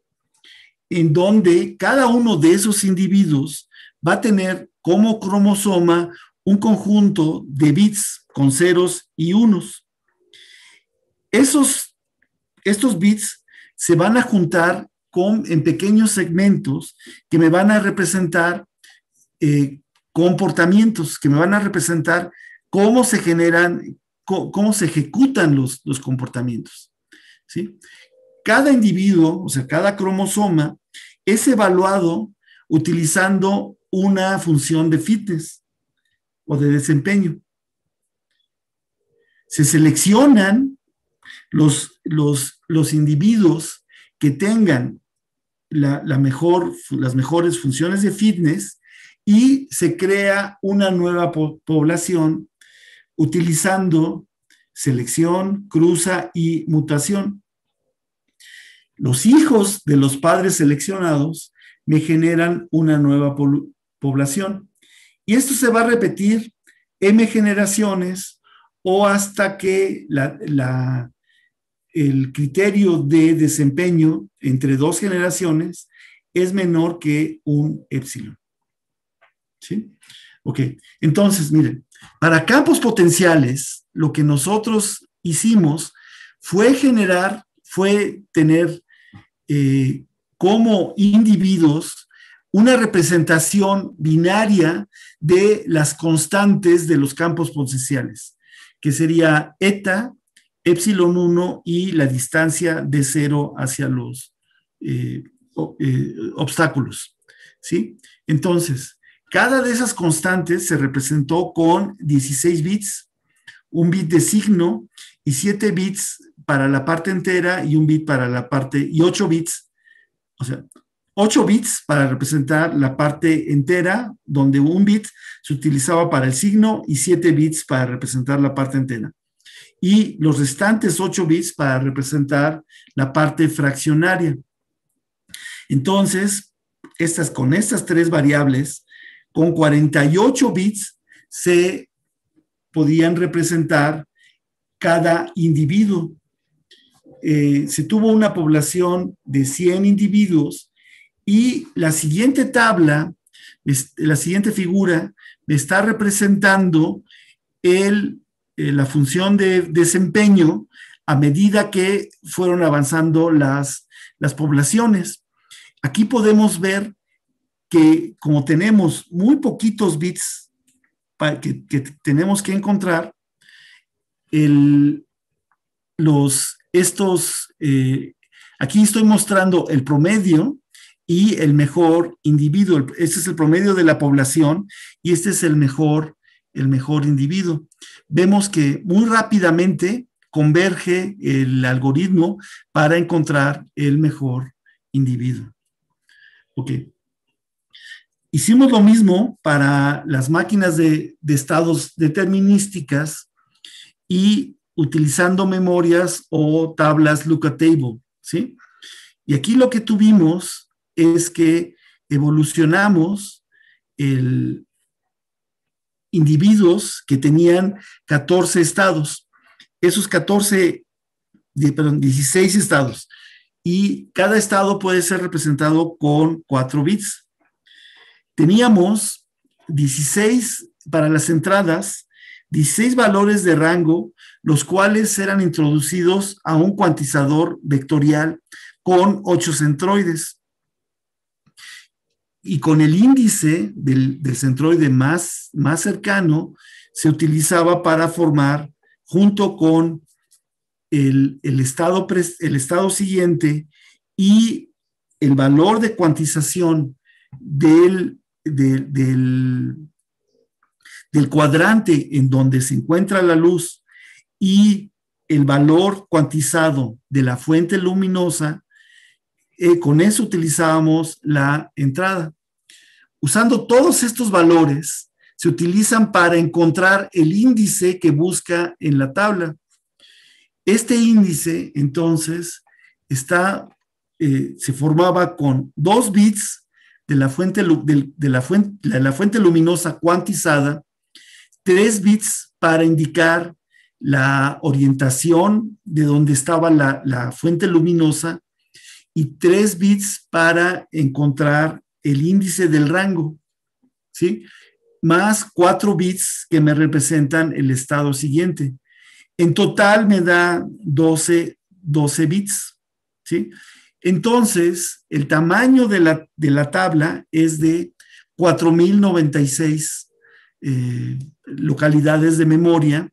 en donde cada uno de esos individuos va a tener como cromosoma un conjunto de bits con ceros y unos. Esos, estos bits se van a juntar con, en pequeños segmentos que me van a representar eh, comportamientos, que me van a representar cómo se generan, cómo, se ejecutan los, los comportamientos. ¿sí? Cada individuo, o sea, cada cromosoma, es evaluado utilizando una función de fitness o de desempeño. Se seleccionan los, los, los individuos que tengan la, mejor, las mejores funciones de fitness y se crea una nueva población utilizando selección, cruza y mutación. Los hijos de los padres seleccionados me generan una nueva población. Y esto se va a repetir M generaciones o hasta que el criterio de desempeño entre dos generaciones es menor que un epsilon. ¿Sí? Ok, entonces, miren, para campos potenciales, lo que nosotros hicimos fue generar, fue tener eh, como individuos una representación binaria de las constantes de los campos potenciales, que sería eta, epsilon 1 y la distancia de cero hacia los eh, eh, obstáculos. ¿sí? Entonces, cada de esas constantes se representó con 16 bits, un bit de signo y 7 bits para la parte entera y un bit para la parte, y 8 bits, o sea, 8 bits para representar la parte entera, donde un bit se utilizaba para el signo y 7 bits para representar la parte entera. Y los restantes 8 bits para representar la parte fraccionaria. Entonces, estas, con estas tres variables, con 48 bits se podían representar cada individuo. Eh, se tuvo una población de 100 individuos y la siguiente tabla, la siguiente figura, me está representando el, eh, la función de desempeño a medida que fueron avanzando las, las poblaciones. Aquí podemos ver que como tenemos muy poquitos bits que, que tenemos que encontrar, el, los, estos, eh, aquí estoy mostrando el promedio y el mejor individuo. Este es el promedio de la población y este es el mejor, el mejor individuo. Vemos que muy rápidamente converge el algoritmo para encontrar el mejor individuo. Ok. Hicimos lo mismo para las máquinas de, estados determinísticas y utilizando memorias o tablas lookup table, ¿sí? Y aquí lo que tuvimos es que evolucionamos el individuos que tenían 14 estados. Esos 14, perdón, 16 estados. Y cada estado puede ser representado con 4 bits teníamos 16 para las entradas, 16 valores de rango, los cuales eran introducidos a un cuantizador vectorial con 8 centroides. Y con el índice del, centroide más, más cercano, se utilizaba para formar, junto con el, estado, el estado siguiente y el valor de cuantización del del, del cuadrante en donde se encuentra la luz y el valor cuantizado de la fuente luminosa, eh, con eso utilizábamos la entrada. Usando todos estos valores, se utilizan para encontrar el índice que busca en la tabla. Este índice, entonces, está, eh, se formaba con dos bits de la fuente, de, la fuente, la fuente luminosa cuantizada, tres bits para indicar la orientación de donde estaba la, la, fuente luminosa y tres bits para encontrar el índice del rango. ¿sí? Más cuatro bits que me representan el estado siguiente. En total me da 12, 12 bits, ¿sí? Entonces, el tamaño de la, de la tabla es de 4.096 eh, localidades de memoria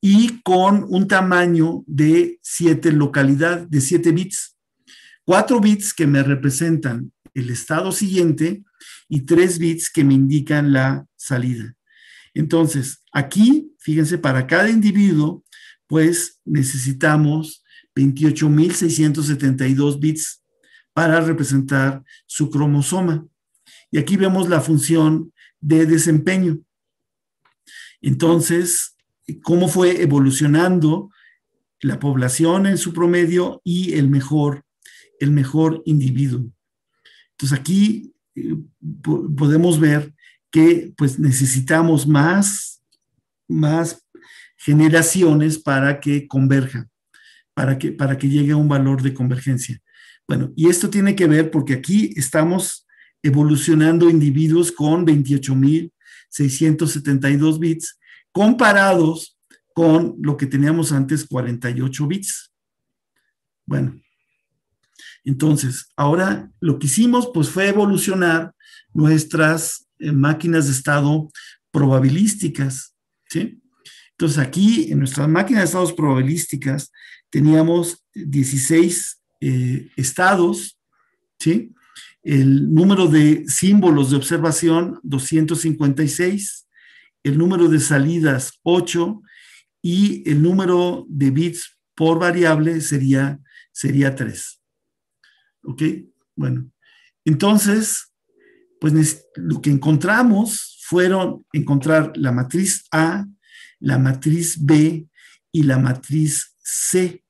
y con un tamaño de 7 localidades, de 7 bits. 4 bits que me representan el estado siguiente y 3 bits que me indican la salida. Entonces, aquí, fíjense, para cada individuo, pues necesitamos 28.672 bits para representar su cromosoma. Y aquí vemos la función de desempeño. Entonces, cómo fue evolucionando la población en su promedio y el mejor, el mejor individuo. Entonces aquí eh, podemos ver que pues necesitamos más, más generaciones para que converjan, para que, para que llegue a un valor de convergencia. Bueno, y esto tiene que ver porque aquí estamos evolucionando individuos con 28.672 bits comparados con lo que teníamos antes, 48 bits. Bueno, entonces, ahora lo que hicimos pues fue evolucionar nuestras eh, máquinas de estado probabilísticas, ¿sí? Entonces aquí en nuestras máquinas de estados probabilísticas teníamos 16 eh, estados, ¿sí? El número de símbolos de observación, 256, el número de salidas, 8, y el número de bits por variable sería, sería 3. ¿Ok? Bueno, entonces, pues lo que encontramos fueron encontrar la matriz A, la matriz B y la matriz C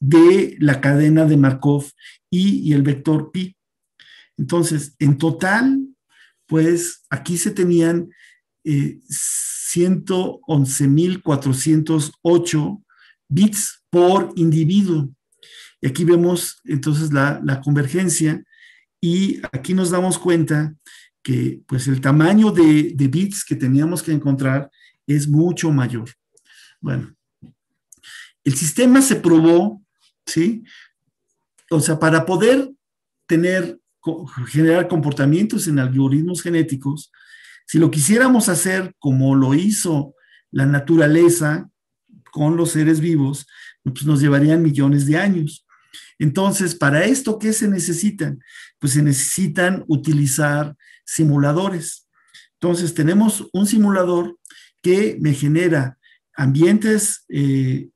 de la cadena de Markov y, el vector pi. Entonces, en total, pues aquí se tenían eh, 111.408 bits por individuo. Y aquí vemos entonces la, la, convergencia y aquí nos damos cuenta que pues el tamaño de, de bits que teníamos que encontrar es mucho mayor. Bueno, el sistema se probó, ¿sí? O sea, para poder tener, generar comportamientos en algoritmos genéticos, si lo quisiéramos hacer como lo hizo la naturaleza con los seres vivos, pues nos llevarían millones de años. Entonces, para esto, ¿qué se necesitan? Pues se necesitan utilizar simuladores. Entonces, tenemos un simulador que me genera ambientes eh,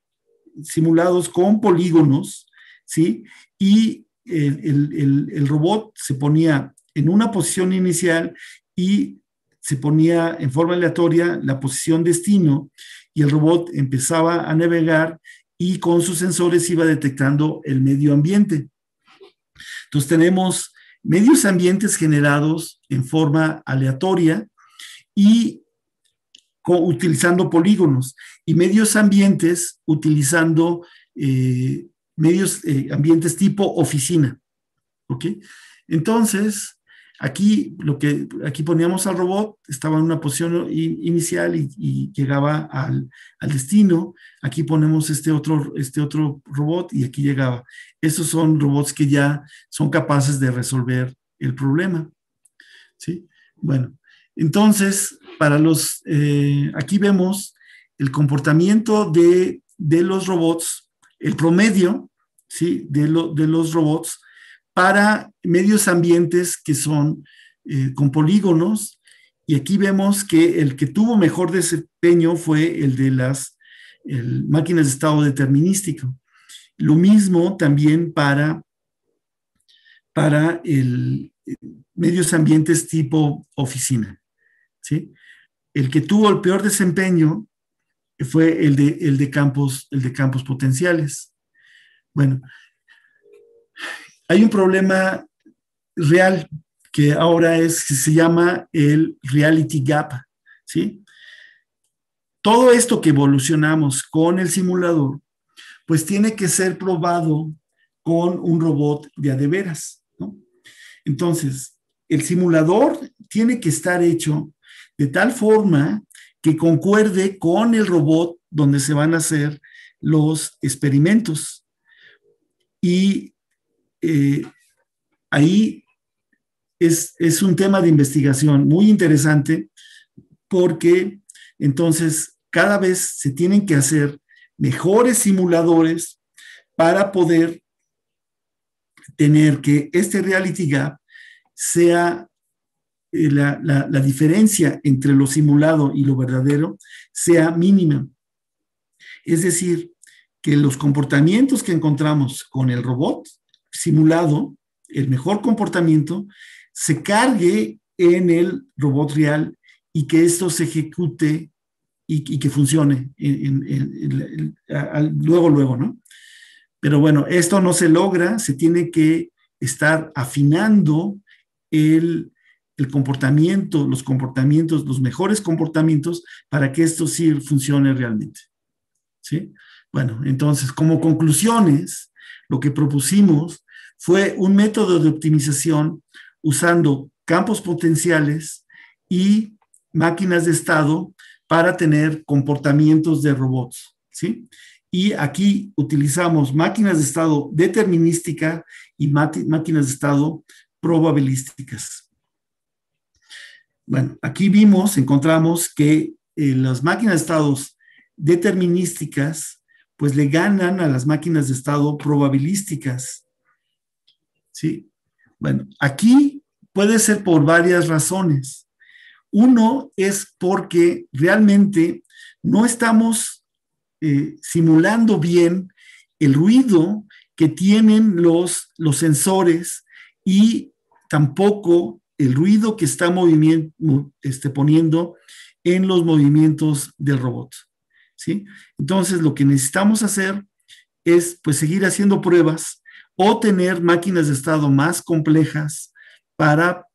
simulados con polígonos, ¿sí? Y el, robot se ponía en una posición inicial y se ponía en forma aleatoria la posición destino y el robot empezaba a navegar y con sus sensores iba detectando el medio ambiente. Entonces tenemos medios ambientes generados en forma aleatoria y utilizando polígonos y medios ambientes utilizando eh, medios eh, ambientes tipo oficina. ¿Ok? Entonces, aquí lo que aquí poníamos al robot estaba en una posición inicial y, llegaba al, al, destino. Aquí ponemos este otro, este otro robot y aquí llegaba. Estos son robots que ya son capaces de resolver el problema. ¿Sí? Bueno, entonces, para los, eh, aquí vemos el comportamiento de, los robots, el promedio, ¿sí? De, de los robots para medios ambientes que son eh, con polígonos. Y aquí vemos que el que tuvo mejor desempeño fue el de las máquinas de estado determinístico. Lo mismo también para, para el, eh, medios ambientes tipo oficina. ¿Sí? El que tuvo el peor desempeño fue el de, el de, campos, el de campos potenciales. Bueno, hay un problema real que ahora es, se llama el reality gap, ¿sí? Todo esto que evolucionamos con el simulador, pues tiene que ser probado con un robot de a de veras. Entonces, el simulador tiene que estar hecho de tal forma que concuerde con el robot donde se van a hacer los experimentos. Y eh, ahí es, es un tema de investigación muy interesante porque entonces cada vez se tienen que hacer mejores simuladores para poder tener que este reality gap sea eh, la, la, diferencia entre lo simulado y lo verdadero sea mínima. Es decir, que los comportamientos que encontramos con el robot simulado, el mejor comportamiento, se cargue en el robot real y que esto se ejecute y, que funcione luego, luego, ¿no? Pero bueno, esto no se logra, se tiene que estar afinando el, comportamiento, los comportamientos, los mejores comportamientos para que esto sí funcione realmente. ¿Sí? Bueno, entonces, como conclusiones, lo que propusimos fue un método de optimización usando campos potenciales y máquinas de estado para tener comportamientos de robots, ¿sí? Y aquí utilizamos máquinas de estado determinística y máquinas de estado probabilísticas. Bueno, aquí vimos, encontramos que eh, las máquinas de estados determinísticas pues le ganan a las máquinas de estado probabilísticas. ¿Sí? Bueno, aquí puede ser por varias razones. Uno es porque realmente no estamos eh, simulando bien el ruido que tienen los, los sensores y tampoco el ruido que está este, poniendo en los movimientos del robot. ¿sí? Entonces, lo que necesitamos hacer es pues, seguir haciendo pruebas o tener máquinas de estado más complejas para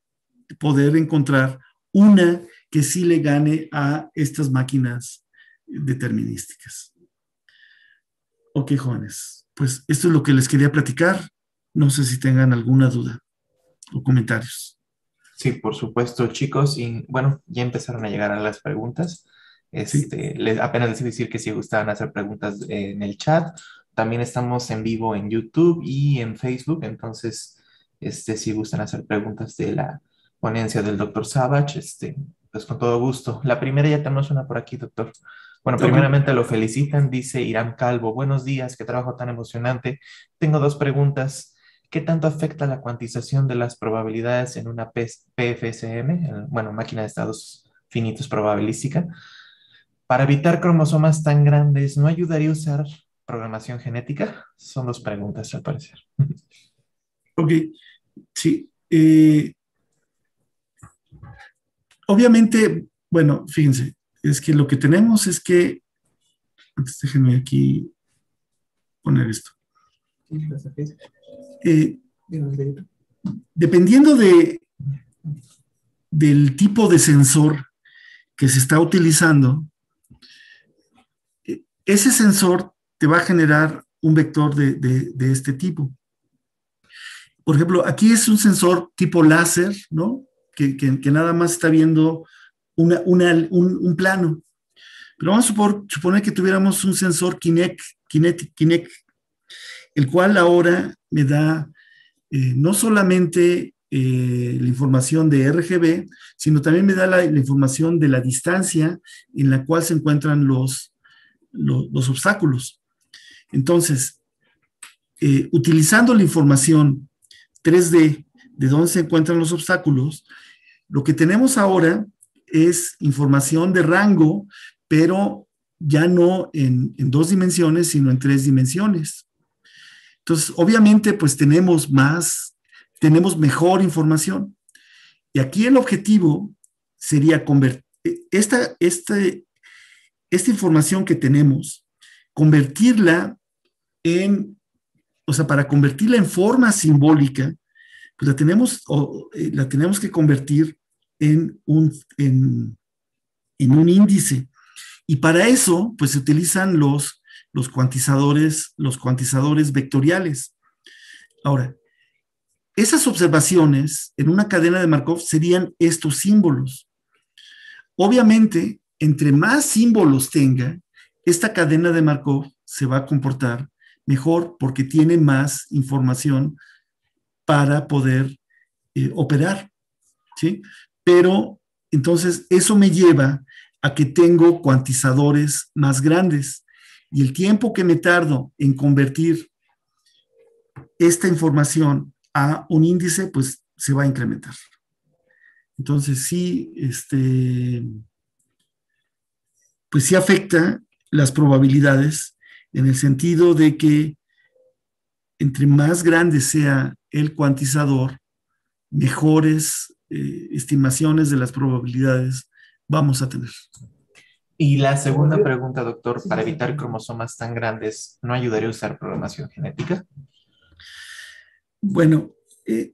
poder encontrar una que sí le gane a estas máquinas determinísticas. Ok, jóvenes, pues esto es lo que les quería platicar. No sé si tengan alguna duda o comentarios.
Sí, por supuesto, chicos. Y bueno, ya empezaron a llegar a las preguntas. Este, les, apenas les decir que si gustaban hacer preguntas en el chat, también estamos en vivo en YouTube y en Facebook, entonces, este, si gustan hacer preguntas de la, ponencia del doctor Savage, este, pues con todo gusto. La primera ya tenemos una por aquí, doctor. Bueno, primeramente lo felicitan, dice Irán Calvo. Buenos días, qué trabajo tan emocionante. Tengo dos preguntas. ¿Qué tanto afecta la cuantización de las probabilidades en una PFSM, bueno, máquina de estados finitos probabilística? Para evitar cromosomas tan grandes, ¿no ayudaría a usar programación genética? Son dos preguntas, al parecer.
Ok, sí. Eh, Obviamente, bueno, fíjense, es que lo que tenemos es que, déjenme aquí poner esto. Eh, dependiendo de, del tipo de sensor que se está utilizando, eh, ese sensor te va a generar un vector de, de, este tipo. Por ejemplo, aquí es un sensor tipo láser, ¿no? que, nada más está viendo un, plano. Pero vamos a suponer que tuviéramos un sensor Kinect, Kinect, el cual ahora me da eh, no solamente eh, la información de RGB, sino también me da la, información de la distancia en la cual se encuentran los, los, obstáculos. Entonces, eh, utilizando la información 3D de dónde se encuentran los obstáculos, lo que tenemos ahora es información de rango, pero ya no en, dos dimensiones, sino en tres dimensiones. Entonces, obviamente, pues tenemos más, tenemos mejor información. Y aquí el objetivo sería convertir esta, esta, esta información que tenemos, convertirla en, o sea, para convertirla en forma simbólica, pues la tenemos, o, eh, la tenemos que convertir en un, en, un índice. Y para eso, pues se utilizan los, los cuantizadores, los cuantizadores vectoriales. Ahora, esas observaciones en una cadena de Markov serían estos símbolos. Obviamente, entre más símbolos tenga, esta cadena de Markov se va a comportar mejor porque tiene más información para poder eh, operar. ¿sí? Pero entonces eso me lleva a que tengo cuantizadores más grandes y el tiempo que me tardo en convertir esta información a un índice, pues se va a incrementar. Entonces sí, este, pues sí afecta las probabilidades en el sentido de que entre más grande sea el cuantizador, mejores eh, estimaciones de las probabilidades vamos a tener.
Y la segunda pregunta, doctor, para evitar cromosomas tan grandes, ¿no ayudaría a usar programación genética?
Bueno, eh,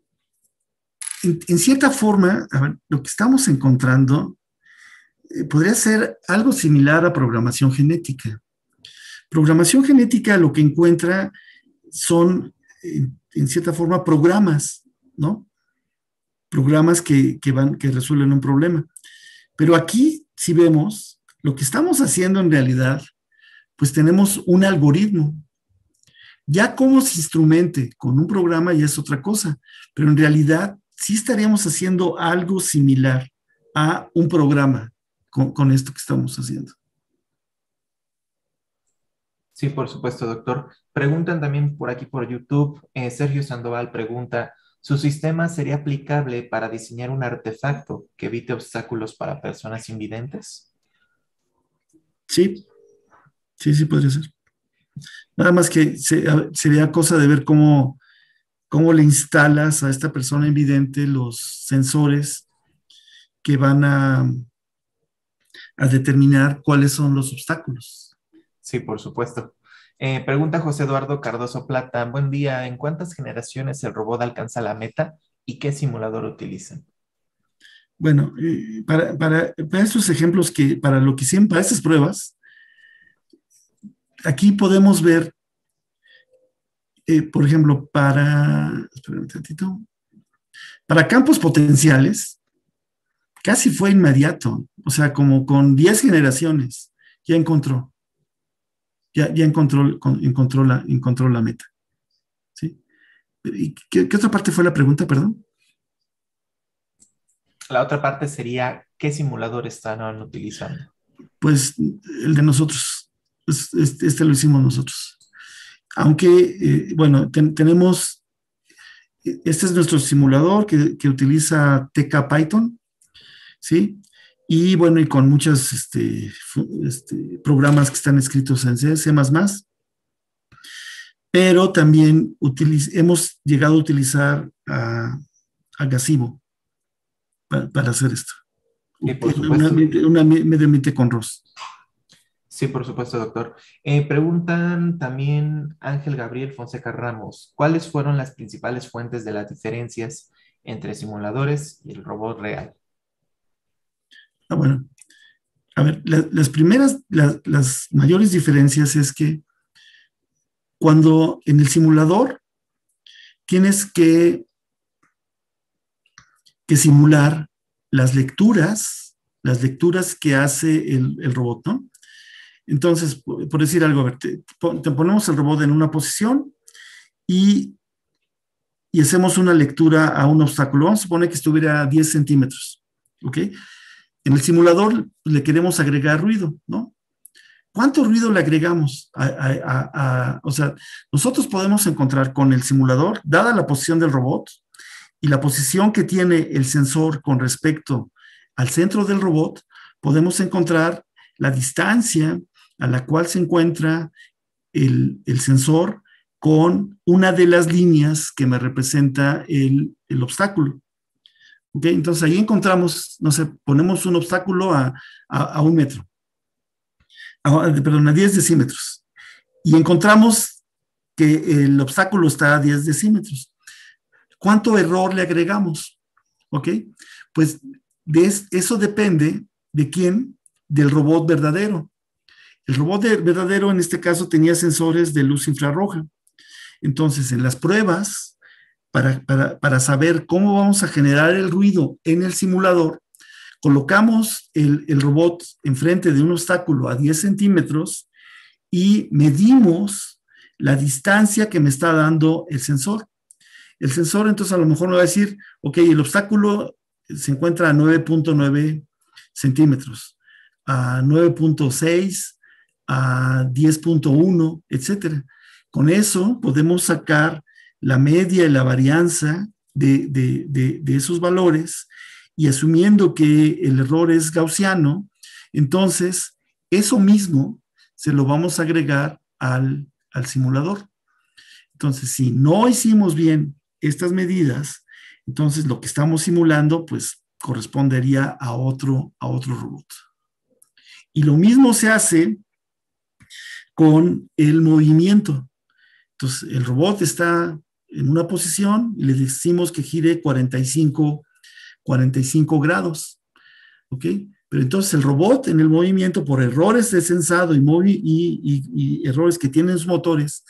en, cierta forma, lo que estamos encontrando eh, podría ser algo similar a programación genética. Programación genética lo que encuentra son, en, cierta forma, programas, ¿no? Programas que, van, que resuelven un problema. Pero aquí, si vemos, lo que estamos haciendo en realidad, pues tenemos un algoritmo. Ya cómo se instrumente con un programa ya es otra cosa, pero en realidad sí estaríamos haciendo algo similar a un programa con, esto que estamos haciendo.
Sí, por supuesto, doctor. Preguntan también por aquí por YouTube. Eh, Sergio Sandoval pregunta, ¿su sistema sería aplicable para diseñar un artefacto que evite obstáculos para personas invidentes?
Sí, sí, sí podría ser. Nada más que sería cosa de ver cómo, cómo le instalas a esta persona invidente los sensores que van a, a determinar cuáles son los obstáculos.
Sí, por supuesto. Eh, pregunta José Eduardo Cardoso Plata. Buen día. ¿En cuántas generaciones el robot alcanza la meta y qué simulador utilizan?
Bueno, eh, para, para, estos ejemplos que, para lo que siempre, para estas pruebas, aquí podemos ver, eh, por ejemplo, para, un para campos potenciales, casi fue inmediato, o sea, como con 10 generaciones, ya encontró ya, ya encontró, encontró, la, encontró la meta. ¿sí? ¿Y qué, otra parte fue la pregunta, perdón?
La otra parte sería, ¿qué simulador están utilizando?
Pues el de nosotros. Este, este lo hicimos nosotros. Aunque, eh, bueno, tenemos, este es nuestro simulador que, que utiliza TK Python, ¿sí? y bueno, y con muchos este, este, programas que están escritos en C, C++, pero también hemos llegado a utilizar a, a Gasivo para, hacer esto. una, una, medio ambiente con ROS.
Sí, por supuesto, doctor. Eh, preguntan también Ángel Gabriel Fonseca Ramos, ¿cuáles fueron las principales fuentes de las diferencias entre simuladores y el robot real?
Ah, bueno. A ver, las primeras, las mayores diferencias es que cuando en el simulador tienes que, que simular las lecturas, las lecturas que hace el, robot, ¿no? Entonces, por decir algo, a ver, te, ponemos el robot en una posición y, y, hacemos una lectura a un obstáculo. Vamos a suponer que estuviera a 10 centímetros, ¿ok? En el simulador le queremos agregar ruido, ¿no? ¿Cuánto ruido le agregamos? o sea, nosotros podemos encontrar con el simulador, dada la posición del robot y la posición que tiene el sensor con respecto al centro del robot, podemos encontrar la distancia a la cual se encuentra el, sensor con una de las líneas que me representa el, el obstáculo. Entonces ahí encontramos, no sé, ponemos un obstáculo a, un metro, perdón, a 10 decímetros, y encontramos que el obstáculo está a 10 decímetros. ¿Cuánto error le agregamos? ¿Ok? Pues eso depende de quién, del robot verdadero. El robot verdadero en este caso tenía sensores de luz infrarroja. Entonces, en las pruebas, para, para, saber cómo vamos a generar el ruido en el simulador, colocamos el, el robot enfrente de un obstáculo a 10 centímetros y medimos la distancia que me está dando el sensor. El sensor entonces a lo mejor me va a decir, ok, el obstáculo se encuentra a 9.9 centímetros, a 9.6, a 10.1, etcétera. Con eso podemos sacar la media y la varianza de, de, esos valores y asumiendo que el error es gaussiano, entonces eso mismo se lo vamos a agregar al, al simulador. Entonces, si no hicimos bien estas medidas, entonces lo que estamos simulando, pues correspondería a otro, a otro robot. Y lo mismo se hace con el movimiento. Entonces, el robot está en una posición y le decimos que gire 45, 45 grados. ¿Ok? Pero entonces el robot en el movimiento, por errores de sensado y, y, y, errores que tienen sus motores,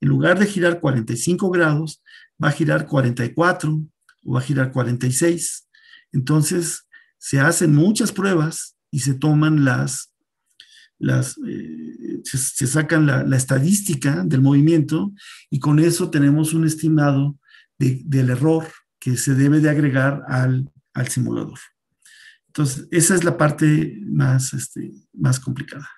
en lugar de girar 45 grados, va a girar 44 o va a girar 46. Entonces, se hacen muchas pruebas y se toman las, las eh, se, sacan la, estadística del movimiento y con eso tenemos un estimado del error que se debe de agregar al, al simulador. Entonces, esa es la parte más, este, más complicada.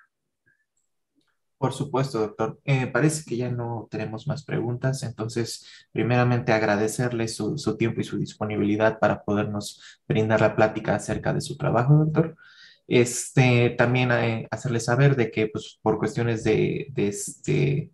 Por supuesto, doctor. Eh, parece que ya no tenemos más preguntas, entonces, primeramente agradecerle su, tiempo y su disponibilidad para podernos brindar la plática acerca de su trabajo, doctor. Este, también eh, hacerle saber de que, pues, por cuestiones de, de este,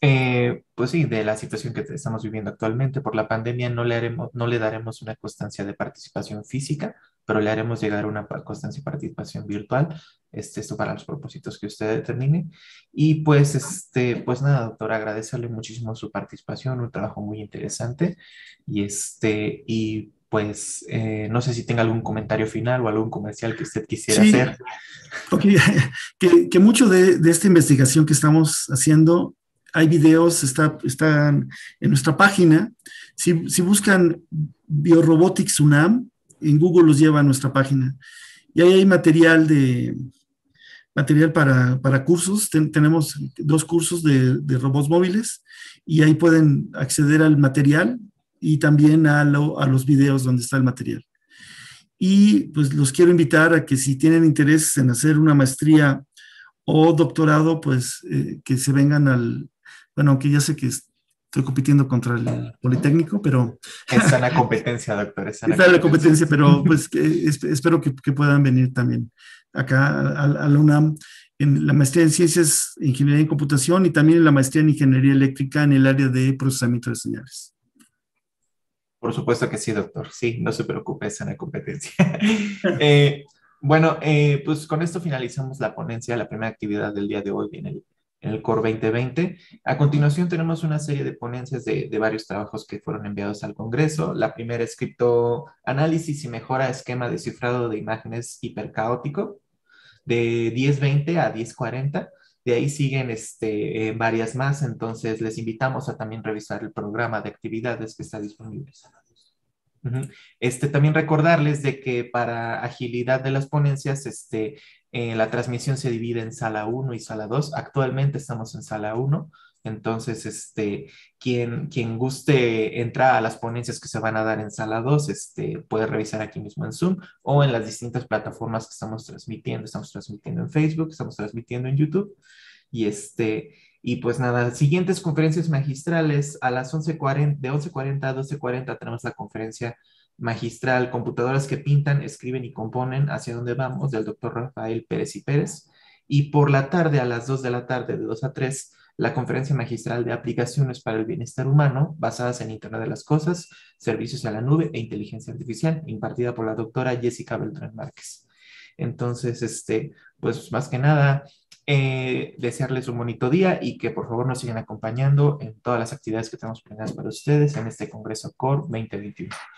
eh, pues sí, de la situación que estamos viviendo actualmente por la pandemia, no le, haremos, no le daremos una constancia de participación física, pero le haremos llegar una constancia de participación virtual, este, esto para los propósitos que usted determine. Y pues, este, pues nada, doctora, agradecerle muchísimo su participación, un trabajo muy interesante. Y, este, y pues eh, no sé si tenga algún comentario final o algún comercial que usted quisiera hacer.
Ok, que, que mucho de, de, esta investigación que estamos haciendo hay videos, está, están en nuestra página. Si, si buscan Biorobotics UNAM, en Google los lleva a nuestra página. Y ahí hay material de material para, para cursos. tenemos dos cursos de, de, robots móviles y ahí pueden acceder al material y también a, a los videos donde está el material. Y pues los quiero invitar a que si tienen interés en hacer una maestría o doctorado, pues eh, que se vengan al, bueno, aunque ya sé que estoy compitiendo contra el Politécnico, pero...
Es sana competencia, doctor.
Es sana, competencia, pero pues espero que, puedan venir también acá a, la UNAM en la maestría en Ciencias, Ingeniería en Computación y también en la maestría en Ingeniería Eléctrica en el área de procesamiento de señales.
Por supuesto que sí, doctor. Sí, no se preocupe, es sana competencia. Eh, bueno, eh, pues con esto finalizamos la ponencia, la primera actividad del día de hoy en el en el CORE 2020. A continuación tenemos una serie de ponencias de, varios trabajos que fueron enviados al Congreso. La primera es criptoanálisis y mejora esquema de cifrado de imágenes hipercaótico de 1020 a 1040. De ahí siguen este, eh, varias más, entonces les invitamos a también revisar el programa de actividades que está disponible. Este, también recordarles de que para agilidad de las ponencias, este, eh, la transmisión se divide en sala 1 y sala 2. Actualmente estamos en sala 1. Entonces, este, quien, quien guste entrar a las ponencias que se van a dar en sala 2, este, puede revisar aquí mismo en Zoom o en las distintas plataformas que estamos transmitiendo. Estamos transmitiendo en Facebook, estamos transmitiendo en YouTube. Y este, y pues nada, siguientes conferencias magistrales a las 11.40, de 11.40 a 12.40 tenemos la conferencia magistral, computadoras que pintan, escriben y componen, hacia dónde vamos, del doctor Rafael Pérez y Pérez. Y por la tarde, a las 2 de la tarde, de 2 a 3, la conferencia magistral de aplicaciones para el bienestar humano basadas en Internet de las Cosas, servicios a la nube e inteligencia artificial, impartida por la doctora Jessica Beltrán Márquez. Entonces, este, pues más que nada, eh, desearles un bonito día y que por favor nos sigan acompañando en todas las actividades que tenemos planeadas para ustedes en este Congreso CORE 2021.